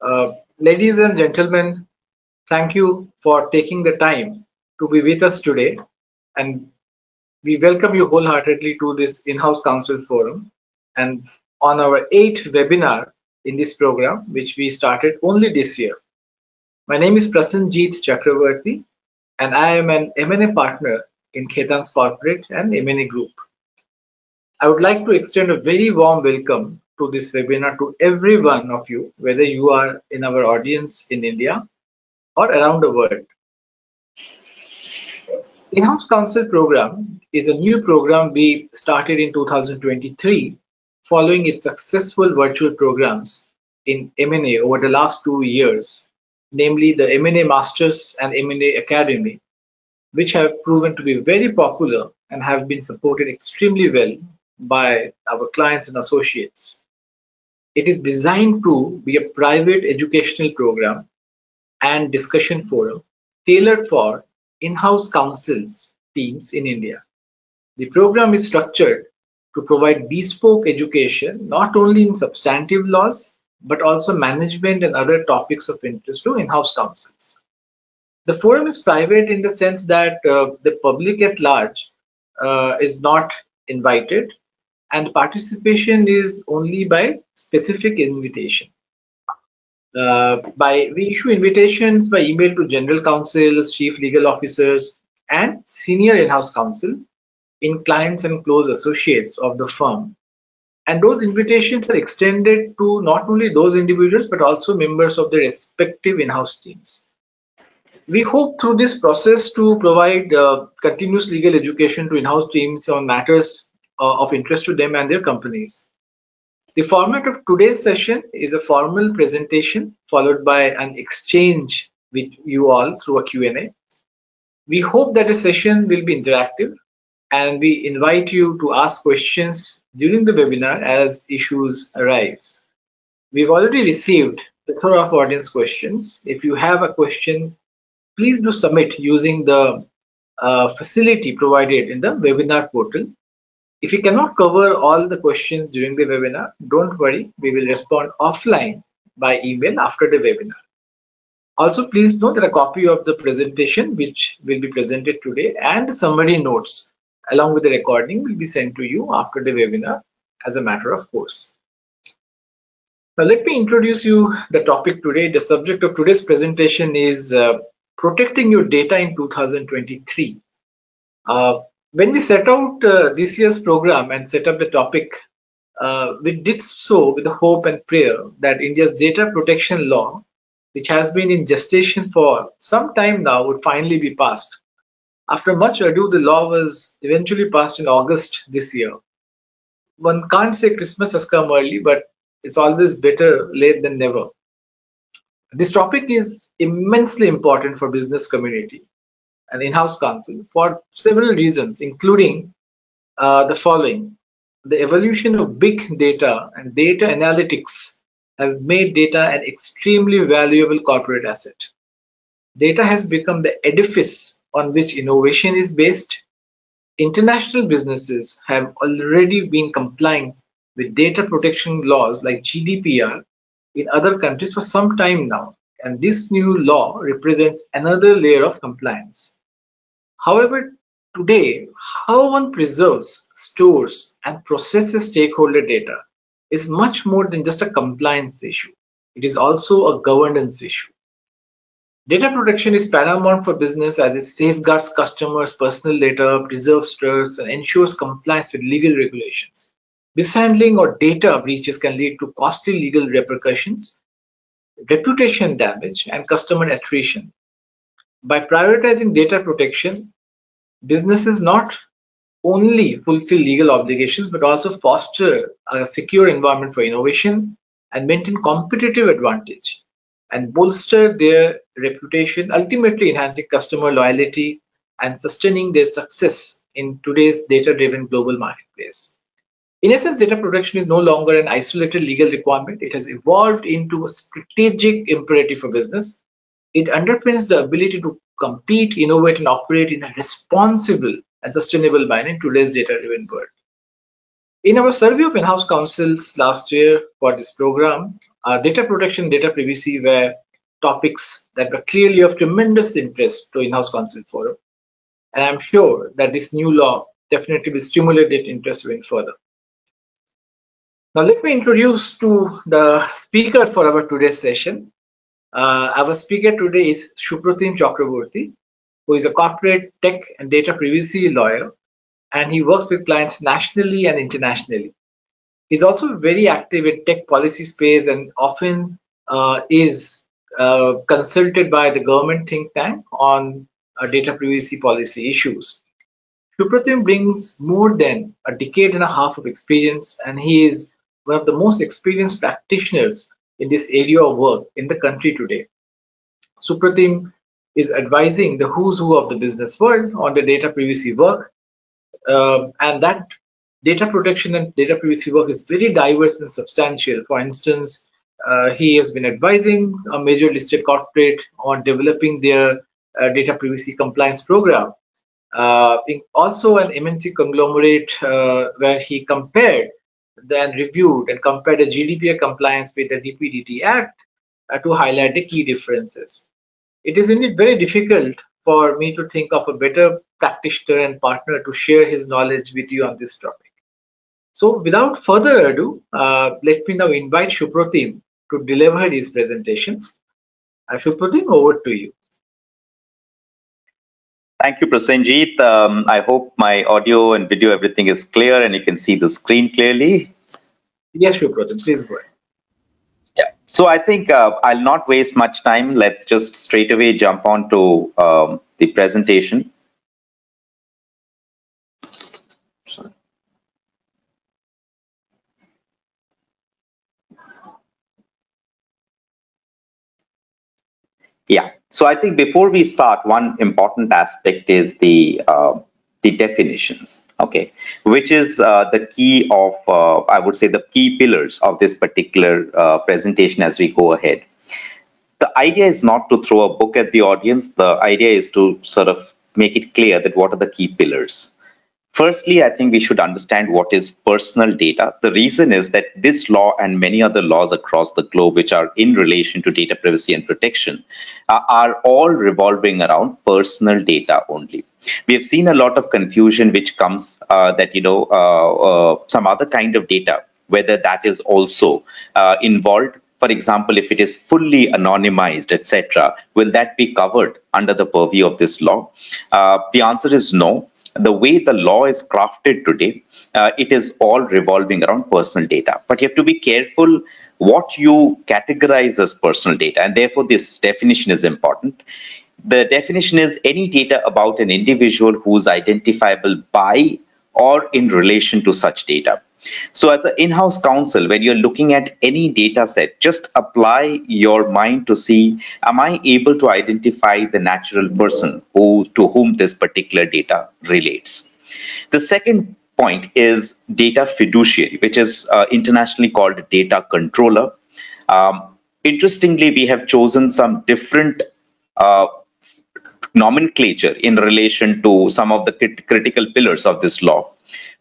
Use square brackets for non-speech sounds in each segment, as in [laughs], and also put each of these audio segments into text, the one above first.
Uh, ladies and gentlemen, thank you for taking the time to be with us today. And we welcome you wholeheartedly to this in-house counsel forum and on our eighth webinar in this program, which we started only this year. My name is Prasenjit Chakravarti, and I am an M&A partner in Khaitan's Corporate and M&A Group. I would like to extend a very warm welcome to this webinar to every one of you, whether you are in our audience in India or around the world. In-house Counsel program is a new program we started in 2023 following its successful virtual programs in M&A over the last two years, namely the M&A Masters and M&A Academy, which have proven to be very popular and have been supported extremely well by our clients and associates. It is designed to be a private educational program and discussion forum tailored for in-house counsels teams in India. The program is structured to provide bespoke education not only in substantive laws but also management and other topics of interest to in-house counsels. The forum is private in the sense that uh, the public at large uh, is not invited and participation is only by specific invitation. Uh, by we issue invitations by email to general counsels, chief legal officers, and senior in-house counsel in clients and close associates of the firm. And those invitations are extended to not only those individuals but also members of their respective in-house teams. We hope through this process to provide uh, continuous legal education to in-house teams on matters uh, of interest to them and their companies. The format of today's session is a formal presentation followed by an exchange with you all through a Q&A. We hope that the session will be interactive and we invite you to ask questions during the webinar as issues arise. We've already received a plethora of audience questions. If you have a question, please do submit using the uh, facility provided in the webinar portal if we cannot cover all the questions during the webinar, don't worry, we will respond offline by email after the webinar. Also, please note that a copy of the presentation which will be presented today and summary notes along with the recording will be sent to you after the webinar as a matter of course. Now, let me introduce you the topic today. The subject of today's presentation is uh, protecting your data in 2023. Uh, when we set out uh, this year's program and set up the topic, uh, we did so with the hope and prayer that India's data protection law, which has been in gestation for some time now, would finally be passed. After much ado, the law was eventually passed in August this year. One can't say Christmas has come early, but it's always better late than never. This topic is immensely important for business community an in-house counsel for several reasons, including uh, the following. The evolution of big data and data analytics have made data an extremely valuable corporate asset. Data has become the edifice on which innovation is based. International businesses have already been complying with data protection laws like GDPR in other countries for some time now, and this new law represents another layer of compliance. However, today, how one preserves, stores, and processes stakeholder data is much more than just a compliance issue. It is also a governance issue. Data protection is paramount for business as it safeguards customers' personal data, preserves trust, and ensures compliance with legal regulations. Mishandling or data breaches can lead to costly legal repercussions, reputation damage, and customer attrition. By prioritizing data protection, businesses not only fulfill legal obligations but also foster a secure environment for innovation and maintain competitive advantage and bolster their reputation, ultimately enhancing customer loyalty and sustaining their success in today's data-driven global marketplace. In essence, data protection is no longer an isolated legal requirement. It has evolved into a strategic imperative for business it underpins the ability to compete, innovate, and operate in a responsible and sustainable manner in today's data-driven world. In our survey of in-house counsels last year for this program, Uh, data protection, data privacy were topics that were clearly of tremendous interest to in-house counsel forum. And I'm sure that this new law definitely will stimulate that interest even further. Now let me introduce to the speaker for our today's session. Uh, our speaker today is Supratim Chakraborty, who is a corporate tech and data privacy lawyer, and he works with clients nationally and internationally. He's also very active in tech policy space and often uh, is uh, consulted by the government think tank on uh, data privacy policy issues. Supratim brings more than a decade and a half of experience, and he is one of the most experienced practitioners in this area of work in the country today. Supratim is advising the who's who of the business world on the data privacy work, uh, and that data protection and data privacy work is very diverse and substantial. For instance, uh, he has been advising a major listed corporate on developing their uh, data privacy compliance program. Uh, also an MNC conglomerate uh, where he compared then reviewed and compared the GDPR compliance with the DPDP Act uh, to highlight the key differences. It is indeed very difficult for me to think of a better practitioner and partner to share his knowledge with you on this topic. So without further ado, uh, let me now invite Supratim to deliver these presentations. Put him over to you. Thank you, Prasenjit. Um, I hope my audio and video, everything is clear and you can see the screen clearly. Yes, Supratim, please go ahead. Yeah, so I think uh, I'll not waste much time. Let's just straight away jump on to um, the presentation. Yeah. So I think before we start, one important aspect is the uh, the definitions, okay, which is uh, the key of uh, I would say the key pillars of this particular uh, presentation as we go ahead. The idea is not to throw a book at the audience. The idea is to sort of make it clear that what are the key pillars. Firstly, I think we should understand what is personal data. The reason is that this law and many other laws across the globe, which are in relation to data privacy and protection, uh, are all revolving around personal data only. We have seen a lot of confusion which comes uh, that, you know, uh, uh some other kind of data, whether that is also uh, involved for example, if it is fully anonymized, etc., will that be covered under the purview of this law? Uh, the answer is no the way the law is crafted today, uh, it is all revolving around personal data. But you have to be careful what you categorize as personal data, and therefore this definition is important. The definition is any data about an individual who is identifiable by or in relation to such data. So as an in-house counsel, when you're looking at any data set, just apply your mind to see, am I able to identify the natural person who to whom this particular data relates? The second point is data fiduciary, which is uh, internationally called data controller. Um, interestingly, we have chosen some different uh, nomenclature in relation to some of the crit critical pillars of this law.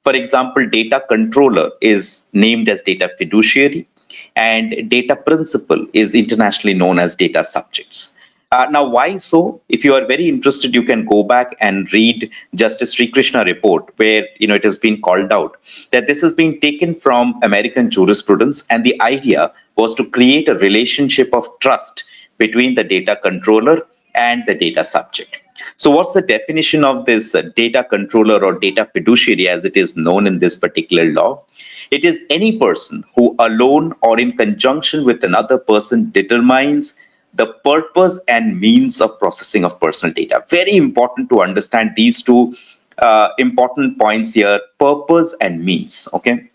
For example, data controller is named as data fiduciary and data principal is internationally known as data subjects. Uh, now, why so? If you are very interested, you can go back and read Justice Srikrishna report, where you know it has been called out that this has been taken from American jurisprudence, and the idea was to create a relationship of trust between the data controller and the data subject. So what's the definition of this uh, data controller or data fiduciary as it is known in this particular law? It is any person who alone or in conjunction with another person determines the purpose and means of processing of personal data. Very important to understand these two uh, important points here, purpose and means, okay?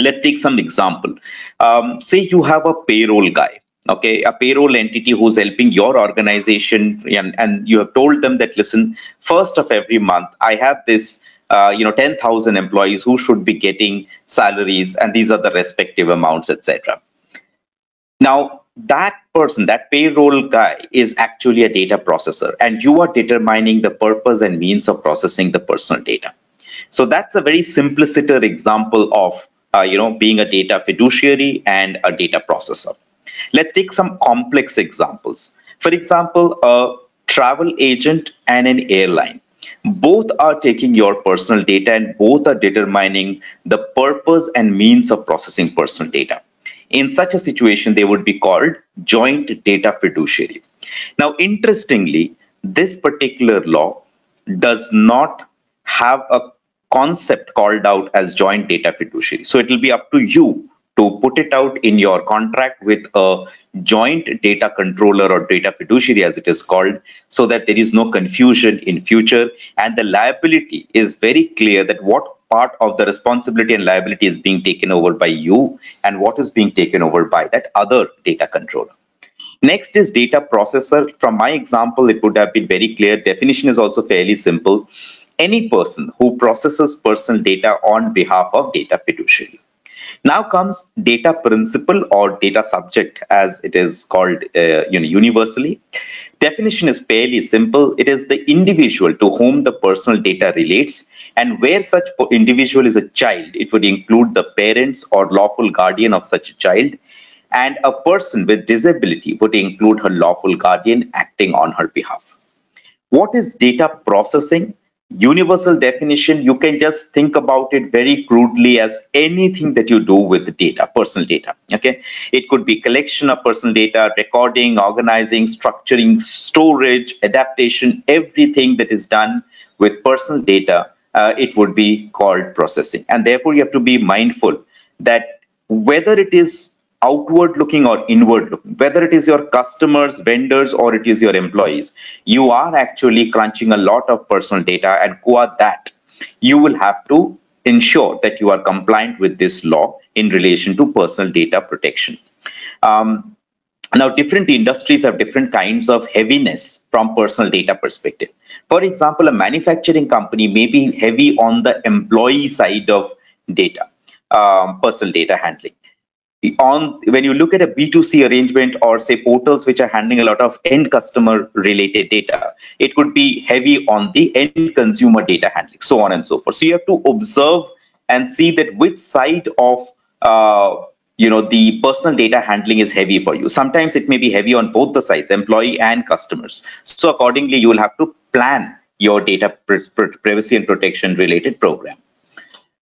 Let's take some example. Um, say you have a payroll guy okay a payroll entity who's helping your organization and, and you have told them that listen first of every month i have this uh, you know 10000 employees who should be getting salaries and these are the respective amounts etc now that person that payroll guy is actually a data processor and you are determining the purpose and means of processing the personal data. So that's a very simpliciter example of uh, you know being a data fiduciary and a data processor Let's take some complex examples. For example, a travel agent and an airline. Both are taking your personal data and both are determining the purpose and means of processing personal data. In such a situation, they would be called joint data fiduciary. Now, interestingly, this particular law does not have a concept called out as joint data fiduciary. So it will be up to you to put it out in your contract with a joint data controller or data fiduciary as it is called so that there is no confusion in future and the liability is very clear that what part of the responsibility and liability is being taken over by you and what is being taken over by that other data controller. Next is data processor. From my example, it would have been very clear. Definition is also fairly simple. Any person who processes personal data on behalf of data fiduciary. Now comes data principal or data subject as it is called uh, you know, universally. Definition is fairly simple. It is the individual to whom the personal data relates and where such individual is a child, it would include the parents or lawful guardian of such a child and a person with disability would include her lawful guardian acting on her behalf. What is data processing? Universal definition, you can just think about it very crudely as anything that you do with data, personal data. Okay, it could be collection of personal data, recording, organizing, structuring, storage, adaptation, everything that is done with personal data, uh, it would be called processing. And therefore, you have to be mindful that whether it is outward looking or inward looking whether it is your customers vendors or it is your employees you are actually crunching a lot of personal data and qua that you will have to ensure that you are compliant with this law in relation to personal data protection. Um, now different industries have different kinds of heaviness from personal data perspective. For example a manufacturing company may be heavy on the employee side of data um, personal data handling on when you look at a b2c arrangement or say portals which are handling a lot of end customer related data it could be heavy on the end consumer data handling so on and so forth. So you have to observe and see that which side of uh, you know the personal data handling is heavy for you. Sometimes it may be heavy on both the sides employee and customers. So accordingly you will have to plan your data privacy and protection related program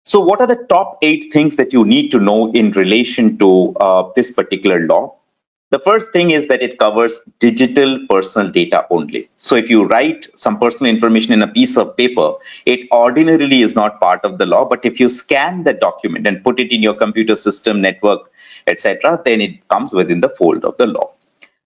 so what are the top eight things that you need to know in relation to uh, this particular law? The first thing is that it covers digital personal data only. So if you write some personal information in a piece of paper, it ordinarily is not part of the law. But if you scan the document and put it in your computer system, network, etc., then it comes within the fold of the law.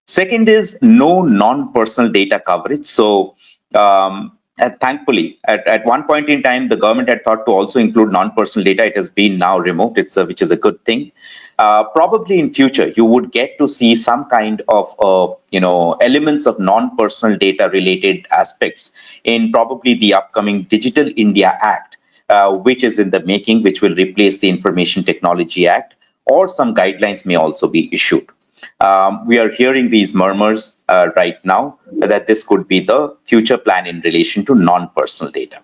Second is no non-personal data coverage. So um, uh, thankfully, at, at one point in time, the government had thought to also include non-personal data. It has been now removed, it's a, which is a good thing. Uh, probably in future, you would get to see some kind of, uh, you know, elements of non-personal data related aspects in probably the upcoming Digital India Act, uh, which is in the making, which will replace the Information Technology Act, or some guidelines may also be issued. Um, we are hearing these murmurs uh, right now that this could be the future plan in relation to non-personal data.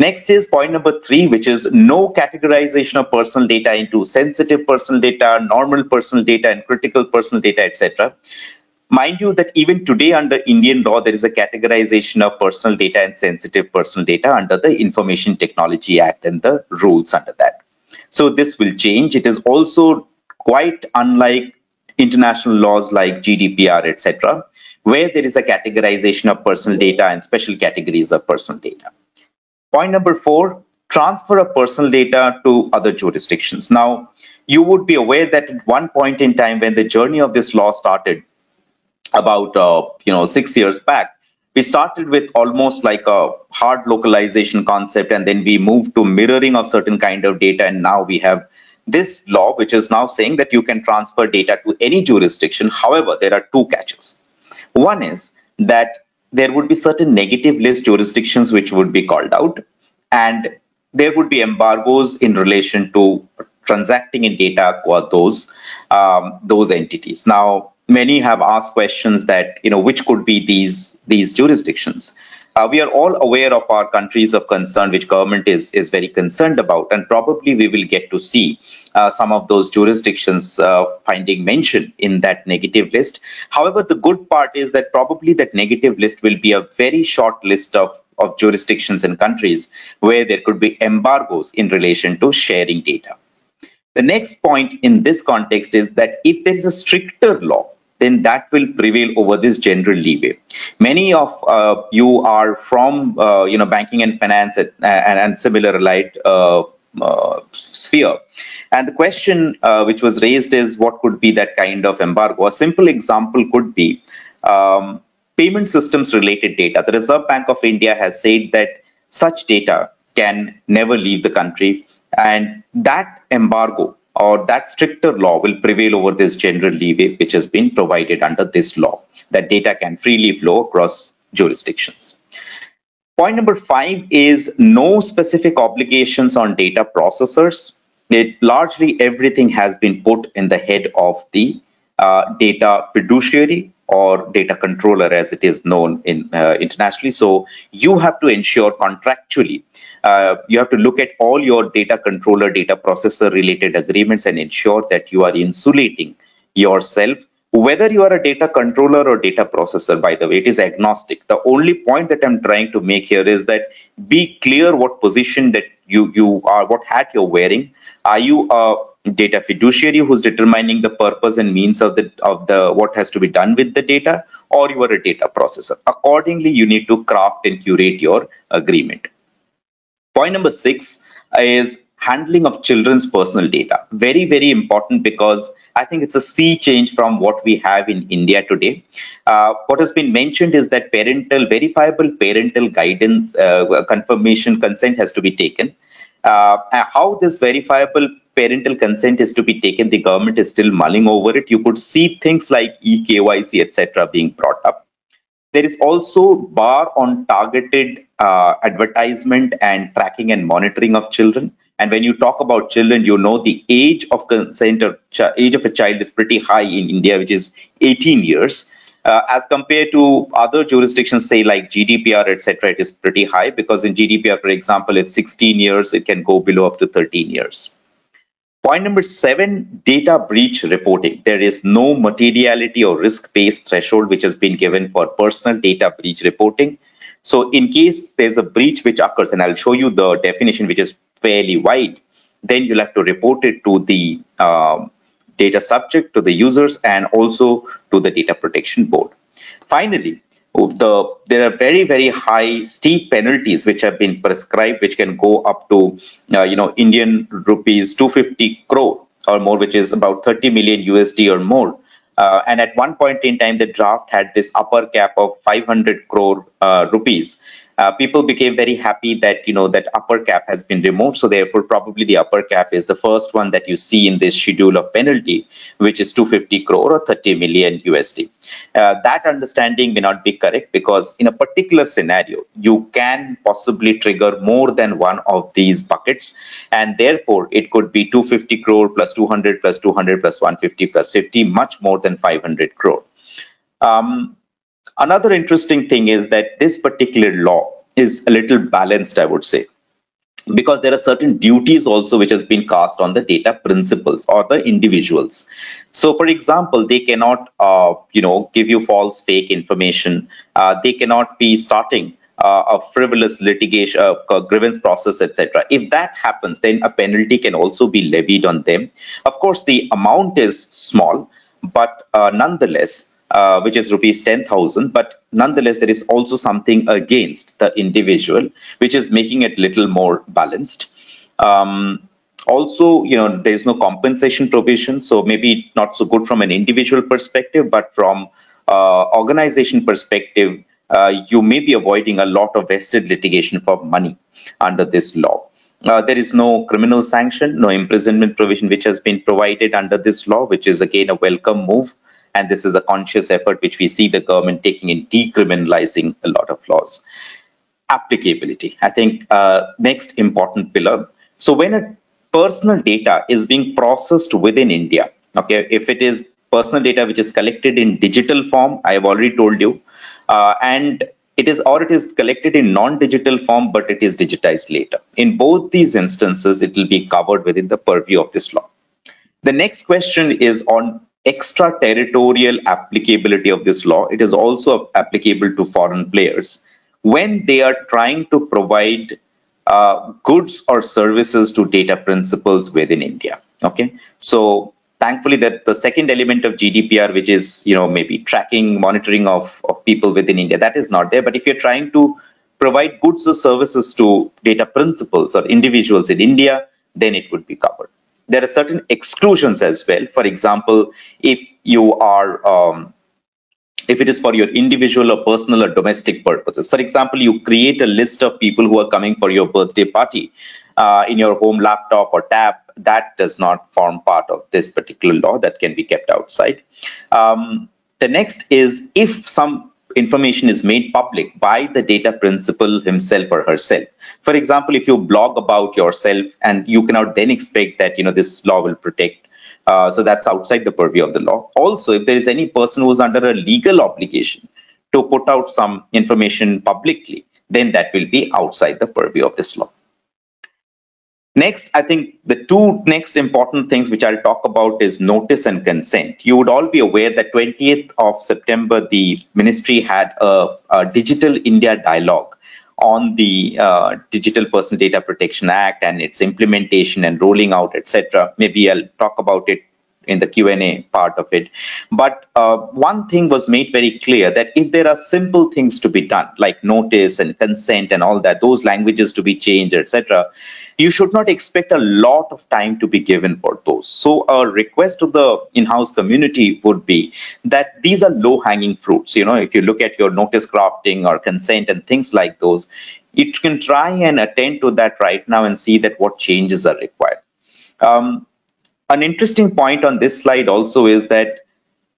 Next is point number three, which is no categorization of personal data into sensitive personal data, normal personal data, and critical personal data, etc. Mind you that even today under Indian law, there is a categorization of personal data and sensitive personal data under the Information Technology Act and the rules under that. So this will change. It is also quite unlike international laws like GDPR, etc., where there is a categorization of personal data and special categories of personal data. Point number four, transfer of personal data to other jurisdictions. Now, you would be aware that at one point in time when the journey of this law started about, uh, you know, six years back, we started with almost like a hard localization concept and then we moved to mirroring of certain kind of data and now we have this law, which is now saying that you can transfer data to any jurisdiction. However, there are two catches. One is that there would be certain negative list jurisdictions which would be called out, and there would be embargoes in relation to transacting in data for those um, those entities. Now, many have asked questions that you know which could be these these jurisdictions. Uh, we are all aware of our countries of concern, which government is, is very concerned about, and probably we will get to see uh, some of those jurisdictions uh, finding mention in that negative list. However, the good part is that probably that negative list will be a very short list of, of jurisdictions and countries where there could be embargoes in relation to sharing data. The next point in this context is that if there is a stricter law, then that will prevail over this general leeway. Many of uh, you are from, uh, you know, banking and finance and, and, and similar allied uh, uh, sphere. And the question uh, which was raised is what could be that kind of embargo? A simple example could be um, payment systems related data. The Reserve Bank of India has said that such data can never leave the country and that embargo or that stricter law will prevail over this general leeway which has been provided under this law that data can freely flow across jurisdictions. Point number five is no specific obligations on data processors. It largely everything has been put in the head of the uh, data fiduciary or data controller as it is known in uh, internationally. So you have to ensure contractually uh, you have to look at all your data controller data processor related agreements and ensure that you are insulating yourself whether you are a data controller or data processor by the way it is agnostic. The only point that i'm trying to make here is that be clear what position that you you are what hat you're wearing. Are you a data fiduciary who's determining the purpose and means of the of the what has to be done with the data or you are a data processor. Accordingly you need to craft and curate your agreement. Point number 6 is handling of children's personal data. Very very important because i think it's a sea change from what we have in india today. Uh, what has been mentioned is that parental verifiable parental guidance uh, confirmation consent has to be taken. Uh, how this verifiable parental consent is to be taken, the government is still mulling over it. You could see things like eKYC, etc., being brought up. There is also bar on targeted uh, advertisement and tracking and monitoring of children. And when you talk about children, you know the age of consent or age of a child is pretty high in India, which is 18 years. Uh, as compared to other jurisdictions, say like GDPR, etc., it is pretty high because in GDPR, for example, it's 16 years. It can go below up to 13 years. Point number seven, data breach reporting. There is no materiality or risk-based threshold which has been given for personal data breach reporting. So in case there's a breach which occurs, and I'll show you the definition which is fairly wide, then you'll have to report it to the um, data subject, to the users, and also to the data protection board. Finally, the there are very very high steep penalties which have been prescribed which can go up to uh, you know indian rupees 250 crore or more which is about 30 million usd or more. Uh, and at one point in time the draft had this upper cap of 500 crore uh, rupees uh, people became very happy that you know that upper cap has been removed. So therefore probably the upper cap is the first one that you see in this schedule of penalty which is 250 crore or 30 million usd uh, that understanding may not be correct because in a particular scenario you can possibly trigger more than one of these buckets. And therefore it could be 250 crore plus 200 plus 200 plus 150 plus 50 much more than 500 crore. Um, Another interesting thing is that this particular law is a little balanced, I would say, because there are certain duties also which has been cast on the data principals or the individuals. So, for example, they cannot, uh, you know, give you false, fake information. Uh, they cannot be starting uh, a frivolous litigation, uh, grievance process, etc. If that happens, then a penalty can also be levied on them. Of course, the amount is small, but uh, nonetheless, uh, which is rupees 10,000. But nonetheless, there is also something against the individual, which is making it a little more balanced. Um, also, you know, there is no compensation provision, so maybe not so good from an individual perspective, but from uh, organization perspective, uh, you may be avoiding a lot of vested litigation for money under this law. Uh, there is no criminal sanction, no imprisonment provision which has been provided under this law, which is again a welcome move and this is a conscious effort which we see the government taking in decriminalizing a lot of laws. Applicability, I think, uh, next important pillar. So when a personal data is being processed within India, okay, if it is personal data which is collected in digital form, I have already told you, uh, and it is or it is collected in non-digital form but it is digitized later in both these instances it will be covered within the purview of this law the next question is on extraterritorial applicability of this law it is also applicable to foreign players. When they are trying to provide uh, goods or services to data principals within india okay? So thankfully that the second element of gdpr which is you know maybe tracking monitoring of, of people within india that is not there. But if you're trying to provide goods or services to data principals or individuals in india then it would be covered there are certain exclusions as well. For example if you are um, if it is for your individual or personal or domestic purposes. For example you create a list of people who are coming for your birthday party uh, in your home laptop or tab. That does not form part of this particular law that can be kept outside. Um, the next is if some information is made public by the data principal himself or herself. For example, if you blog about yourself and you cannot then expect that you know this law will protect uh, so that's outside the purview of the law. Also, if there is any person who is under a legal obligation to put out some information publicly, then that will be outside the purview of this law. Next, I think the two next important things which I'll talk about is notice and consent. You would all be aware that 20th of September, the ministry had a, a Digital India dialogue on the uh, Digital Personal Data Protection Act and its implementation and rolling out, etc. Maybe I'll talk about it in the Q&A part of it. But uh, one thing was made very clear that if there are simple things to be done, like notice and consent and all that, those languages to be changed, etc., you should not expect a lot of time to be given for those. So a request to the in-house community would be that these are low-hanging fruits. You know, if you look at your notice crafting or consent and things like those, you can try and attend to that right now and see that what changes are required. Um, an interesting point on this slide also is that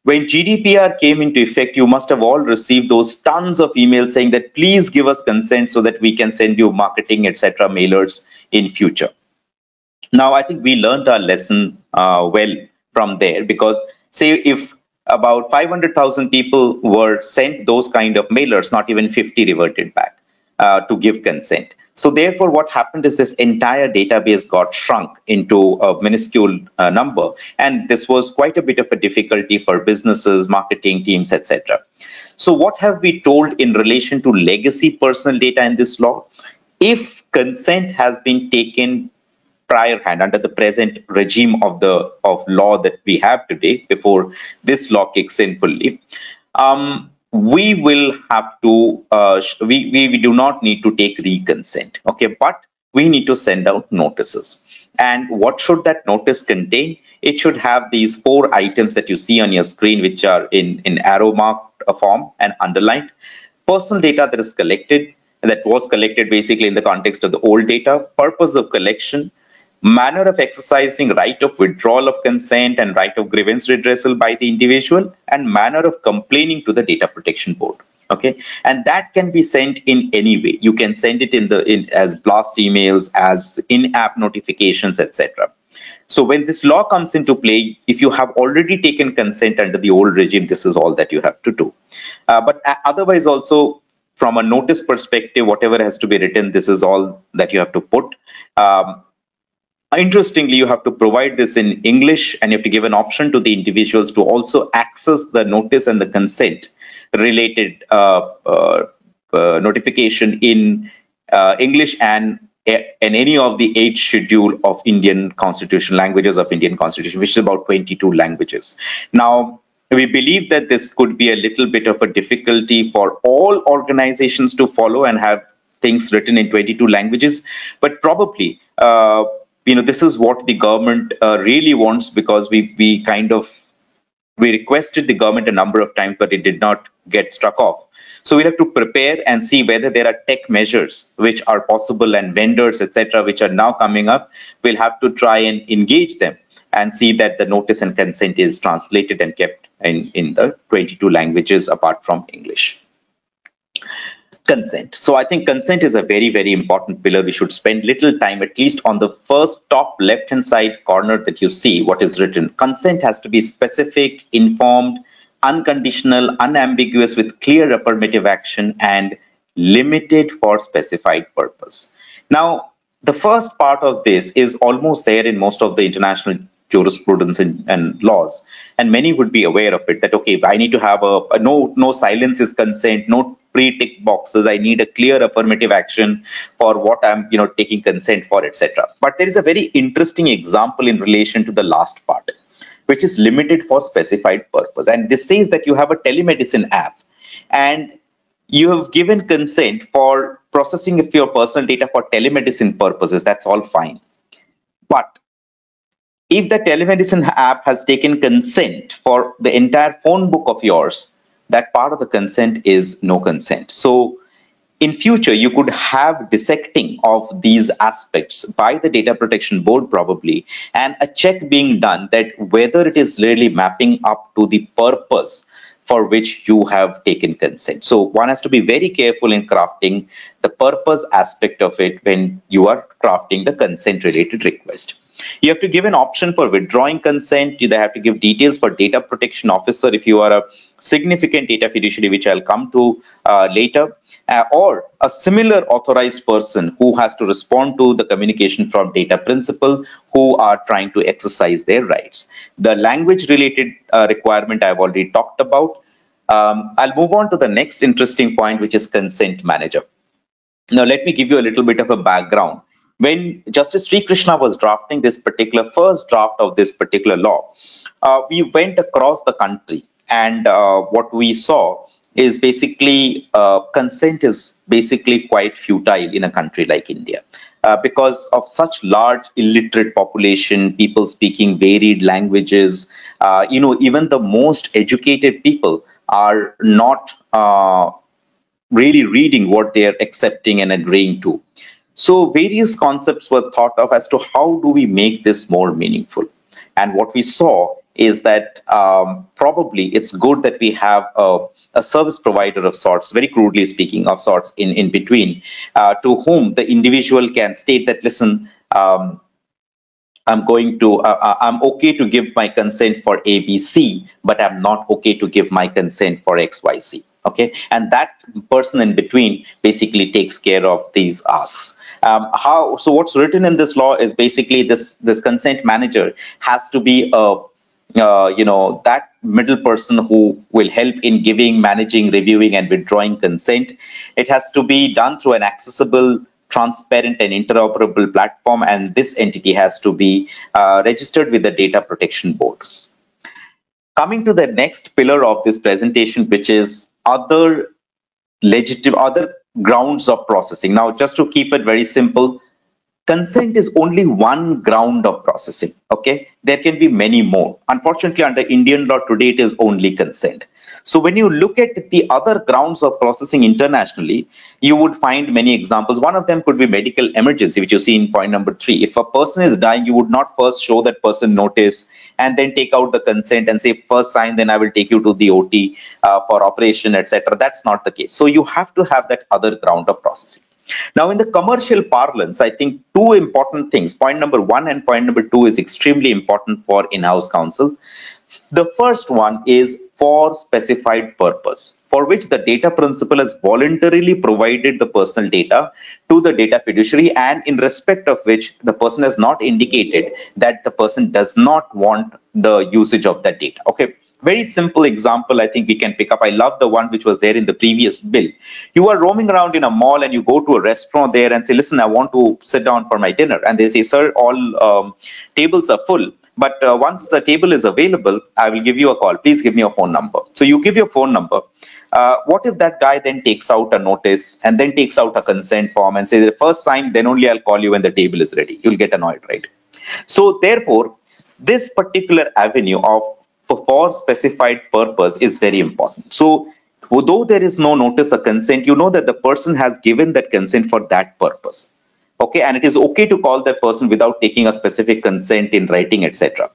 when GDPR came into effect, you must have all received those tons of emails saying that please give us consent so that we can send you marketing, etc. mailers in future. Now, I think we learned our lesson uh, well from there because say if about 500,000 people were sent those kind of mailers, not even 50 reverted back uh, to give consent. So therefore, what happened is this entire database got shrunk into a minuscule uh, number. And this was quite a bit of a difficulty for businesses, marketing teams, etc. So what have we told in relation to legacy personal data in this law? If consent has been taken prior hand under the present regime of the of law that we have today before this law kicks in fully um, we will have to uh, we, we we do not need to take reconsent okay? But we need to send out notices. And what should that notice contain? It should have these four items that you see on your screen which are in in arrow marked form and underlined. Personal data that is collected that was collected basically in the context of the old data. Purpose of collection manner of exercising right of withdrawal of consent and right of grievance redressal by the individual and manner of complaining to the data protection board okay? And that can be sent in any way. You can send it in the in as blast emails as in-app notifications etc so when this law comes into play if you have already taken consent under the old regime this is all that you have to do. Uh, but uh, otherwise also from a notice perspective whatever has to be written this is all that you have to put. Um, Interestingly, you have to provide this in English and you have to give an option to the individuals to also access the notice and the consent related uh, uh, uh, notification in uh, English and in any of the eight schedule of Indian constitution languages of Indian constitution, which is about 22 languages. Now, we believe that this could be a little bit of a difficulty for all organizations to follow and have things written in 22 languages, but probably uh, you know this is what the government uh, really wants because we we kind of we requested the government a number of times but it did not get struck off. So we have to prepare and see whether there are tech measures which are possible and vendors etc which are now coming up. We'll have to try and engage them and see that the notice and consent is translated and kept in in the 22 languages apart from english consent. So I think consent is a very, very important pillar. We should spend little time, at least on the first top left-hand side corner that you see what is written. Consent has to be specific, informed, unconditional, unambiguous with clear affirmative action and limited for specified purpose. Now, the first part of this is almost there in most of the international jurisprudence and, and, laws. And many would be aware of it that okay i need to have a, a no no silence is consent no pre-tick boxes. I need a clear affirmative action for what i'm you know taking consent for etc but there is a very interesting example in relation to the last part which is limited for specified purpose. And this says that you have a telemedicine app and you have given consent for processing of your personal data for telemedicine purposes. That's all fine. But if the telemedicine app has taken consent for the entire phone book of yours that part of the consent is no consent so in future you could have dissecting of these aspects by the data protection board probably and a check being done that whether it is really mapping up to the purpose for which you have taken consent. So one has to be very careful in crafting the purpose aspect of it when you are crafting the consent related request. You have to give an option for withdrawing consent. You have to give details for data protection officer if you are a significant data fiduciary, which I'll come to uh, later uh, or a similar authorized person who has to respond to the communication from data principal who are trying to exercise their rights. The language related uh, requirement I've already talked about. Um, I'll move on to the next interesting point, which is consent manager. Now, let me give you a little bit of a background. When Justice Srikrishna was drafting this particular first draft of this particular law, uh, we went across the country and uh, what we saw is basically uh, consent is basically quite futile in a country like India. Uh, because of such large illiterate population, people speaking varied languages, uh, you know, even the most educated people are not uh, really reading what they are accepting and agreeing to. So various concepts were thought of as to how do we make this more meaningful. And what we saw is that um, probably it's good that we have a, a, service provider of sorts, very crudely speaking, of sorts in, in between, uh, to whom the individual can state that, listen, um, I'm going to, uh, uh I'm okay to give my consent for ABC, but I'm not okay to give my consent for XYZ. Okay, and that person in between basically takes care of these asks. Um, how? So what's written in this law is basically this this consent manager has to be a uh, you know that middle person who will help in giving managing reviewing and withdrawing consent it has to be done through an accessible transparent and interoperable platform and this entity has to be uh, registered with the data protection board coming to the next pillar of this presentation which is other legitimate other grounds of processing. Now just to keep it very simple consent is only one ground of processing okay? There can be many more. Unfortunately under indian law today it is only consent. So when you look at the other grounds of processing internationally you would find many examples. One of them could be medical emergency which you see in point number three. If a person is dying you would not first show that person notice and then take out the consent and say first sign then i will take you to the ot uh, for operation etc that's not the case. So you have to have that other ground of processing now, in the commercial parlance, I think two important things. Point number one and point number two is extremely important for in-house counsel. The first one is for specified purpose, for which the data principal has voluntarily provided the personal data to the data fiduciary and in respect of which the person has not indicated that the person does not want the usage of that data. Okay, very simple example I think we can pick up. I love the one which was there in the previous bill. You are roaming around in a mall and you go to a restaurant there and say, listen, I want to sit down for my dinner. And they say, sir, all um, tables are full. But uh, once the table is available, I will give you a call. Please give me your phone number. So you give your phone number. Uh, what if that guy then takes out a notice and then takes out a consent form and says, the first sign, then only I'll call you when the table is ready. You'll get annoyed, right? So therefore, this particular avenue of for specified purpose is very important. So although there is no notice of consent, you know that the person has given that consent for that purpose. Okay, and it is okay to call that person without taking a specific consent in writing, etc.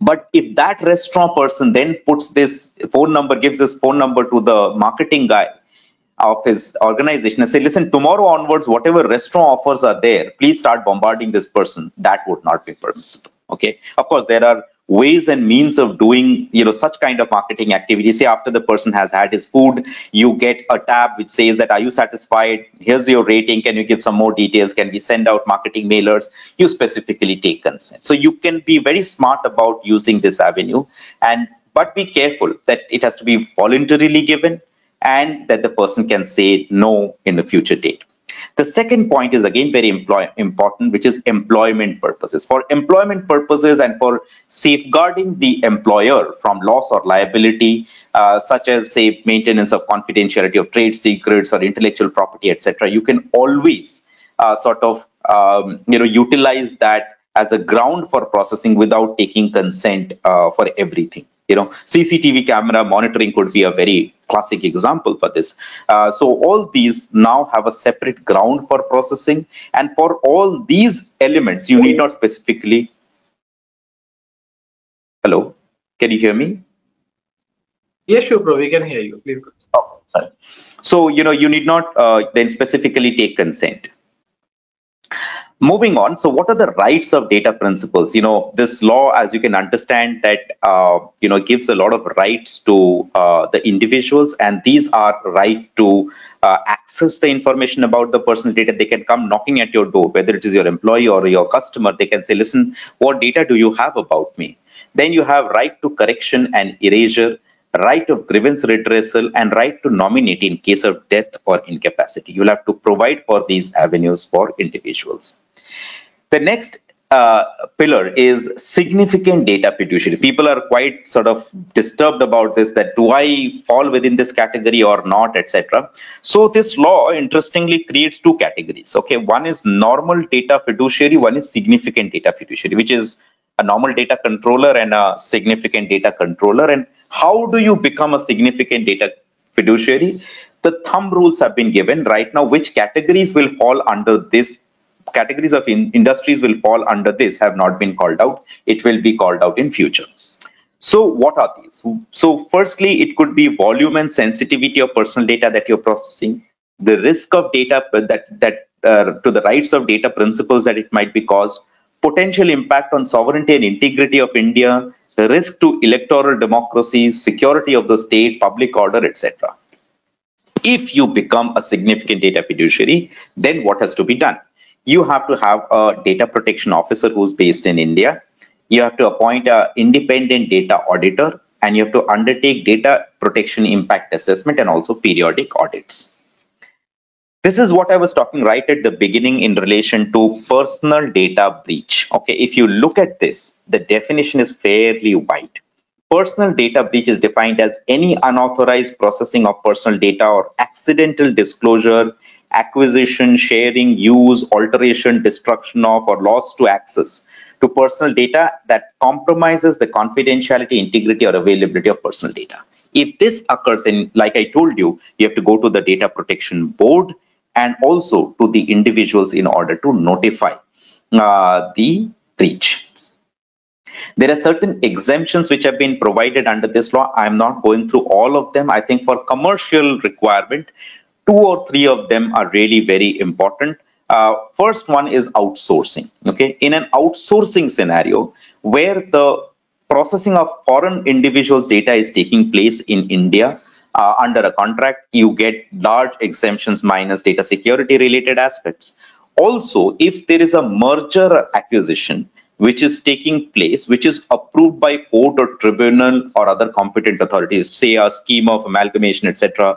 But if that restaurant person then puts this phone number, gives this phone number to the marketing guy of his organization and say, listen, tomorrow onwards, whatever restaurant offers are there, please start bombarding this person, that would not be permissible. Okay. Of course, there are ways and means of doing you know such kind of marketing activity. Say after the person has had his food you get a tab which says that are you satisfied? Here's your rating. Can you give some more details? Can we send out marketing mailers? You specifically take consent. So you can be very smart about using this avenue and but be careful that it has to be voluntarily given and that the person can say no in a future date the second point is again very important, which is employment purposes. For employment purposes and for safeguarding the employer from loss or liability, uh, such as say maintenance of confidentiality of trade secrets or intellectual property, etc., you can always uh, sort of um, you know utilize that as a ground for processing without taking consent uh, for everything you know cctv camera monitoring could be a very classic example for this. Uh, so all these now have a separate ground for processing. And for all these elements you need not specifically hello? Can you hear me? Yes sure bro. We can hear you. Please go. oh sorry. So you know you need not uh, then specifically take consent moving on so what are the rights of data principals? You know this law as you can understand that uh, you know gives a lot of rights to uh, the individuals and these are right to uh, access the information about the personal data. They can come knocking at your door whether it is your employee or your customer. They can say listen what data do you have about me? Then you have right to correction and erasure right of grievance redressal and right to nominate in case of death or incapacity you'll have to provide for these avenues for individuals the next uh, pillar is significant data fiduciary. People are quite sort of disturbed about this that do I fall within this category or not, etc. So this law interestingly creates two categories. Okay, one is normal data fiduciary, one is significant data fiduciary, which is a normal data controller and a significant data controller. And how do you become a significant data fiduciary? The thumb rules have been given right now, which categories will fall under this categories of in industries will fall under this have not been called out. It will be called out in future. So what are these? So firstly, it could be volume and sensitivity of personal data that you're processing, the risk of data that that uh, to the rights of data principals that it might be caused, potential impact on sovereignty and integrity of India, the risk to electoral democracy, security of the state, public order, etc. If you become a significant data fiduciary, then what has to be done? you have to have a data protection officer who's based in India. You have to appoint an independent data auditor and you have to undertake data protection impact assessment and also periodic audits. This is what I was talking right at the beginning in relation to personal data breach. Okay, if you look at this, the definition is fairly wide. Personal data breach is defined as any unauthorized processing of personal data or accidental disclosure, acquisition, sharing, use, alteration, destruction of, or loss to access to personal data that compromises the confidentiality, integrity, or availability of personal data. If this occurs, and like I told you, you have to go to the data protection board and also to the individuals in order to notify uh, the breach. There are certain exemptions which have been provided under this law. I'm not going through all of them. I think for commercial requirement, two or three of them are really very important. Uh, first one is outsourcing. Okay, in an outsourcing scenario where the processing of foreign individuals' data is taking place in India uh, under a contract, you get large exemptions minus data security related aspects. Also, if there is a merger acquisition which is taking place, which is approved by court or tribunal or other competent authorities, say a scheme of amalgamation, etc.,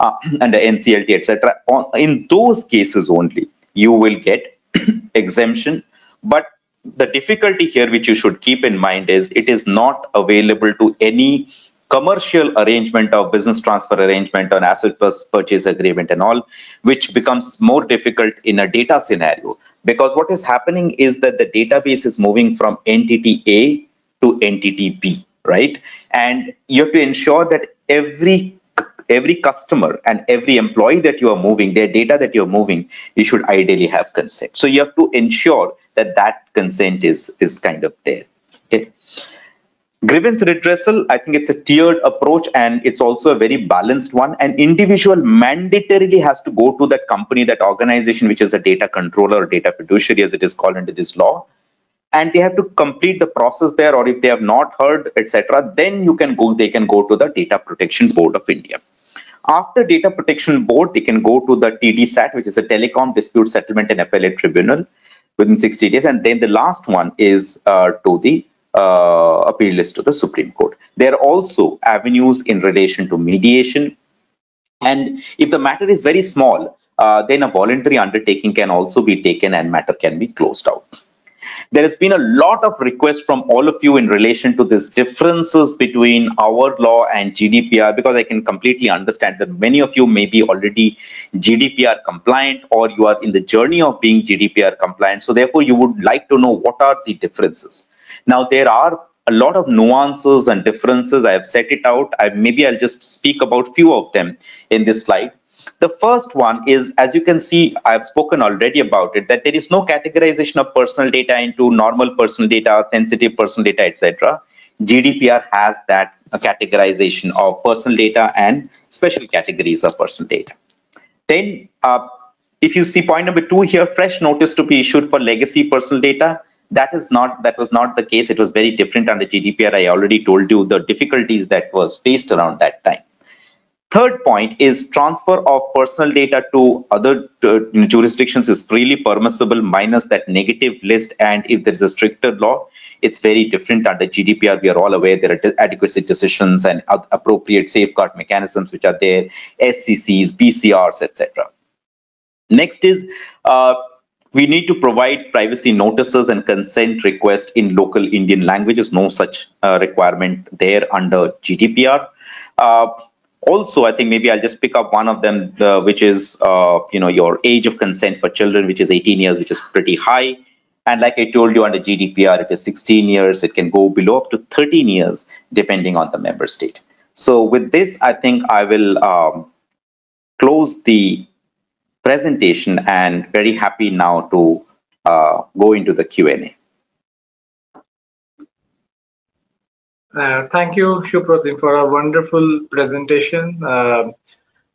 uh, under NCLT, etc. In those cases only, you will get [coughs] exemption. But the difficulty here, which you should keep in mind, is it is not available to any commercial arrangement of business transfer arrangement on asset purchase agreement and all, which becomes more difficult in a data scenario. Because what is happening is that the database is moving from entity A to entity B, right? And you have to ensure that every every customer and every employee that you are moving, their data that you're moving, you should ideally have consent. So you have to ensure that that consent is, is kind of there. Okay. Grievance redressal, I think it's a tiered approach and it's also a very balanced one. An individual mandatorily has to go to that company, that organization, which is a data controller or data fiduciary, as it is called under this law, and they have to complete the process there or if they have not heard etc then you can go they can go to the data protection board of india after data protection board they can go to the tdsat which is a telecom dispute settlement and appellate tribunal within 60 days and then the last one is uh, to the uh, appeal list to the supreme court there are also avenues in relation to mediation and if the matter is very small uh, then a voluntary undertaking can also be taken and matter can be closed out there has been a lot of requests from all of you in relation to these differences between our law and GDPR because I can completely understand that many of you may be already GDPR compliant or you are in the journey of being GDPR compliant. So therefore you would like to know what are the differences. Now there are a lot of nuances and differences. I have set it out. I, maybe I'll just speak about few of them in this slide. The first one is, as you can see, I've spoken already about it, that there is no categorization of personal data into normal personal data, sensitive personal data, etc. GDPR has that categorization of personal data and special categories of personal data. Then, uh, if you see point number two here, fresh notice to be issued for legacy personal data. That is not that was not the case. It was very different under GDPR. I already told you the difficulties that was faced around that time. Third point is transfer of personal data to other uh, jurisdictions is freely permissible minus that negative list and if there is a stricter law, it's very different under GDPR. We are all aware there are adequacy decisions and appropriate safeguard mechanisms which are there, SCCs, BCRs, etc. Next is uh, we need to provide privacy notices and consent request in local Indian languages. No such uh, requirement there under GDPR. Uh, also i think maybe i'll just pick up one of them uh, which is uh, you know your age of consent for children which is 18 years which is pretty high and like i told you under gdpr it is 16 years it can go below up to 13 years depending on the member state so with this i think i will um, close the presentation and very happy now to uh, go into the q&a Uh, thank you, Supratim, for a wonderful presentation. Uh,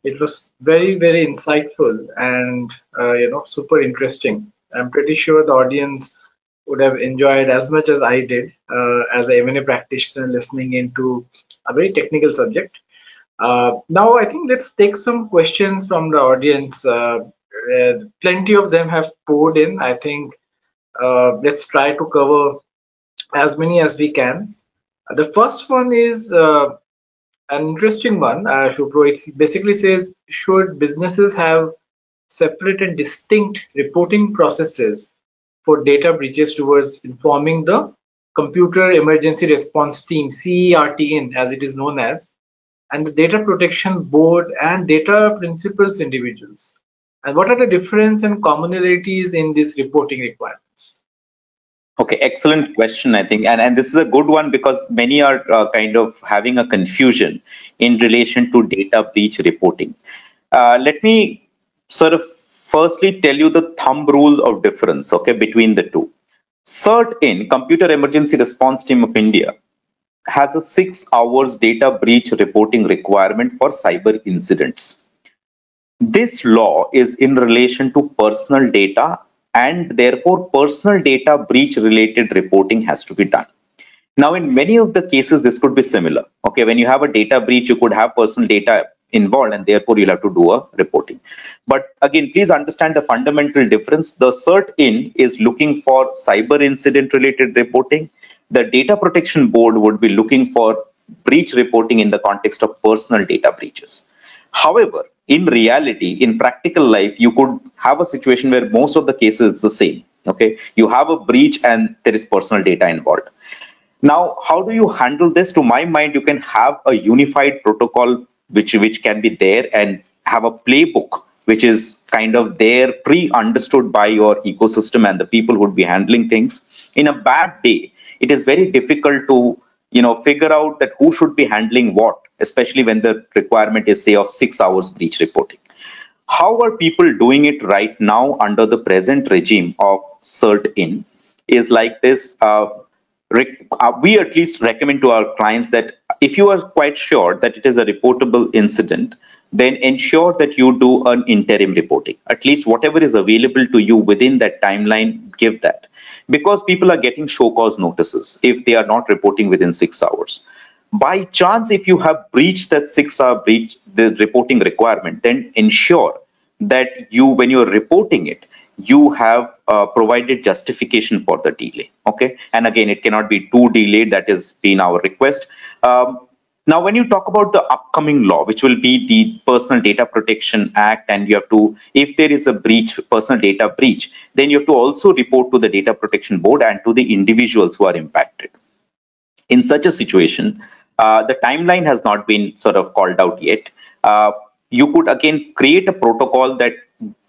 it was very, very insightful and uh, you know super interesting. I'm pretty sure the audience would have enjoyed as much as I did uh, as a M&A practitioner listening into a very technical subject. Uh, now, I think let's take some questions from the audience. plenty of them have poured in. I think let's try to cover as many as we can. The first one is uh, an interesting one. Uh, Shupro, it basically says, should businesses have separate and distinct reporting processes for data breaches towards informing the Computer Emergency Response Team, CERT-In, as it is known as, and the Data Protection Board and data principals individuals? And what are the difference and commonalities in these reporting requirements? Okay, excellent question, I think. And, and this is a good one because many are uh, kind of having a confusion in relation to data breach reporting. Uh, let me sort of firstly tell you the thumb rule of difference, okay, between the two. CERT-in, Computer Emergency Response Team of India, has a six hours data breach reporting requirement for cyber incidents. This law is in relation to personal data and therefore personal data breach related reporting has to be done. Now, in many of the cases, this could be similar. Okay, when you have a data breach, you could have personal data involved and therefore you'll have to do a reporting. But again, please understand the fundamental difference. The CERT in is looking for cyber incident related reporting. The data protection board would be looking for breach reporting in the context of personal data breaches. However, in reality, in practical life, you could have a situation where most of the cases is the same. Okay, you have a breach and there is personal data involved. Now, how do you handle this? To my mind, you can have a unified protocol which which can be there and have a playbook which is kind of there pre-understood by your ecosystem and the people who would be handling things. In a bad day, it is very difficult to you know figure out that who should be handling what especially when the requirement is say of six hours breach reporting. How are people doing it right now under the present regime of CERT in is like this. Uh, uh, we at least recommend to our clients that if you are quite sure that it is a reportable incident, then ensure that you do an interim reporting. At least whatever is available to you within that timeline, give that. Because people are getting show cause notices if they are not reporting within six hours. By chance, if you have breached that six hour breach, the reporting requirement, then ensure that you, when you're reporting it, you have uh, provided justification for the delay. Okay? And again it cannot be too delayed. That has been our request. Um, now when you talk about the upcoming law which will be the personal data protection act and you have to if there is a breach personal data breach then you have to also report to the data protection board and to the individuals who are impacted. In such a situation uh, the timeline has not been sort of called out yet. Uh, you could again create a protocol that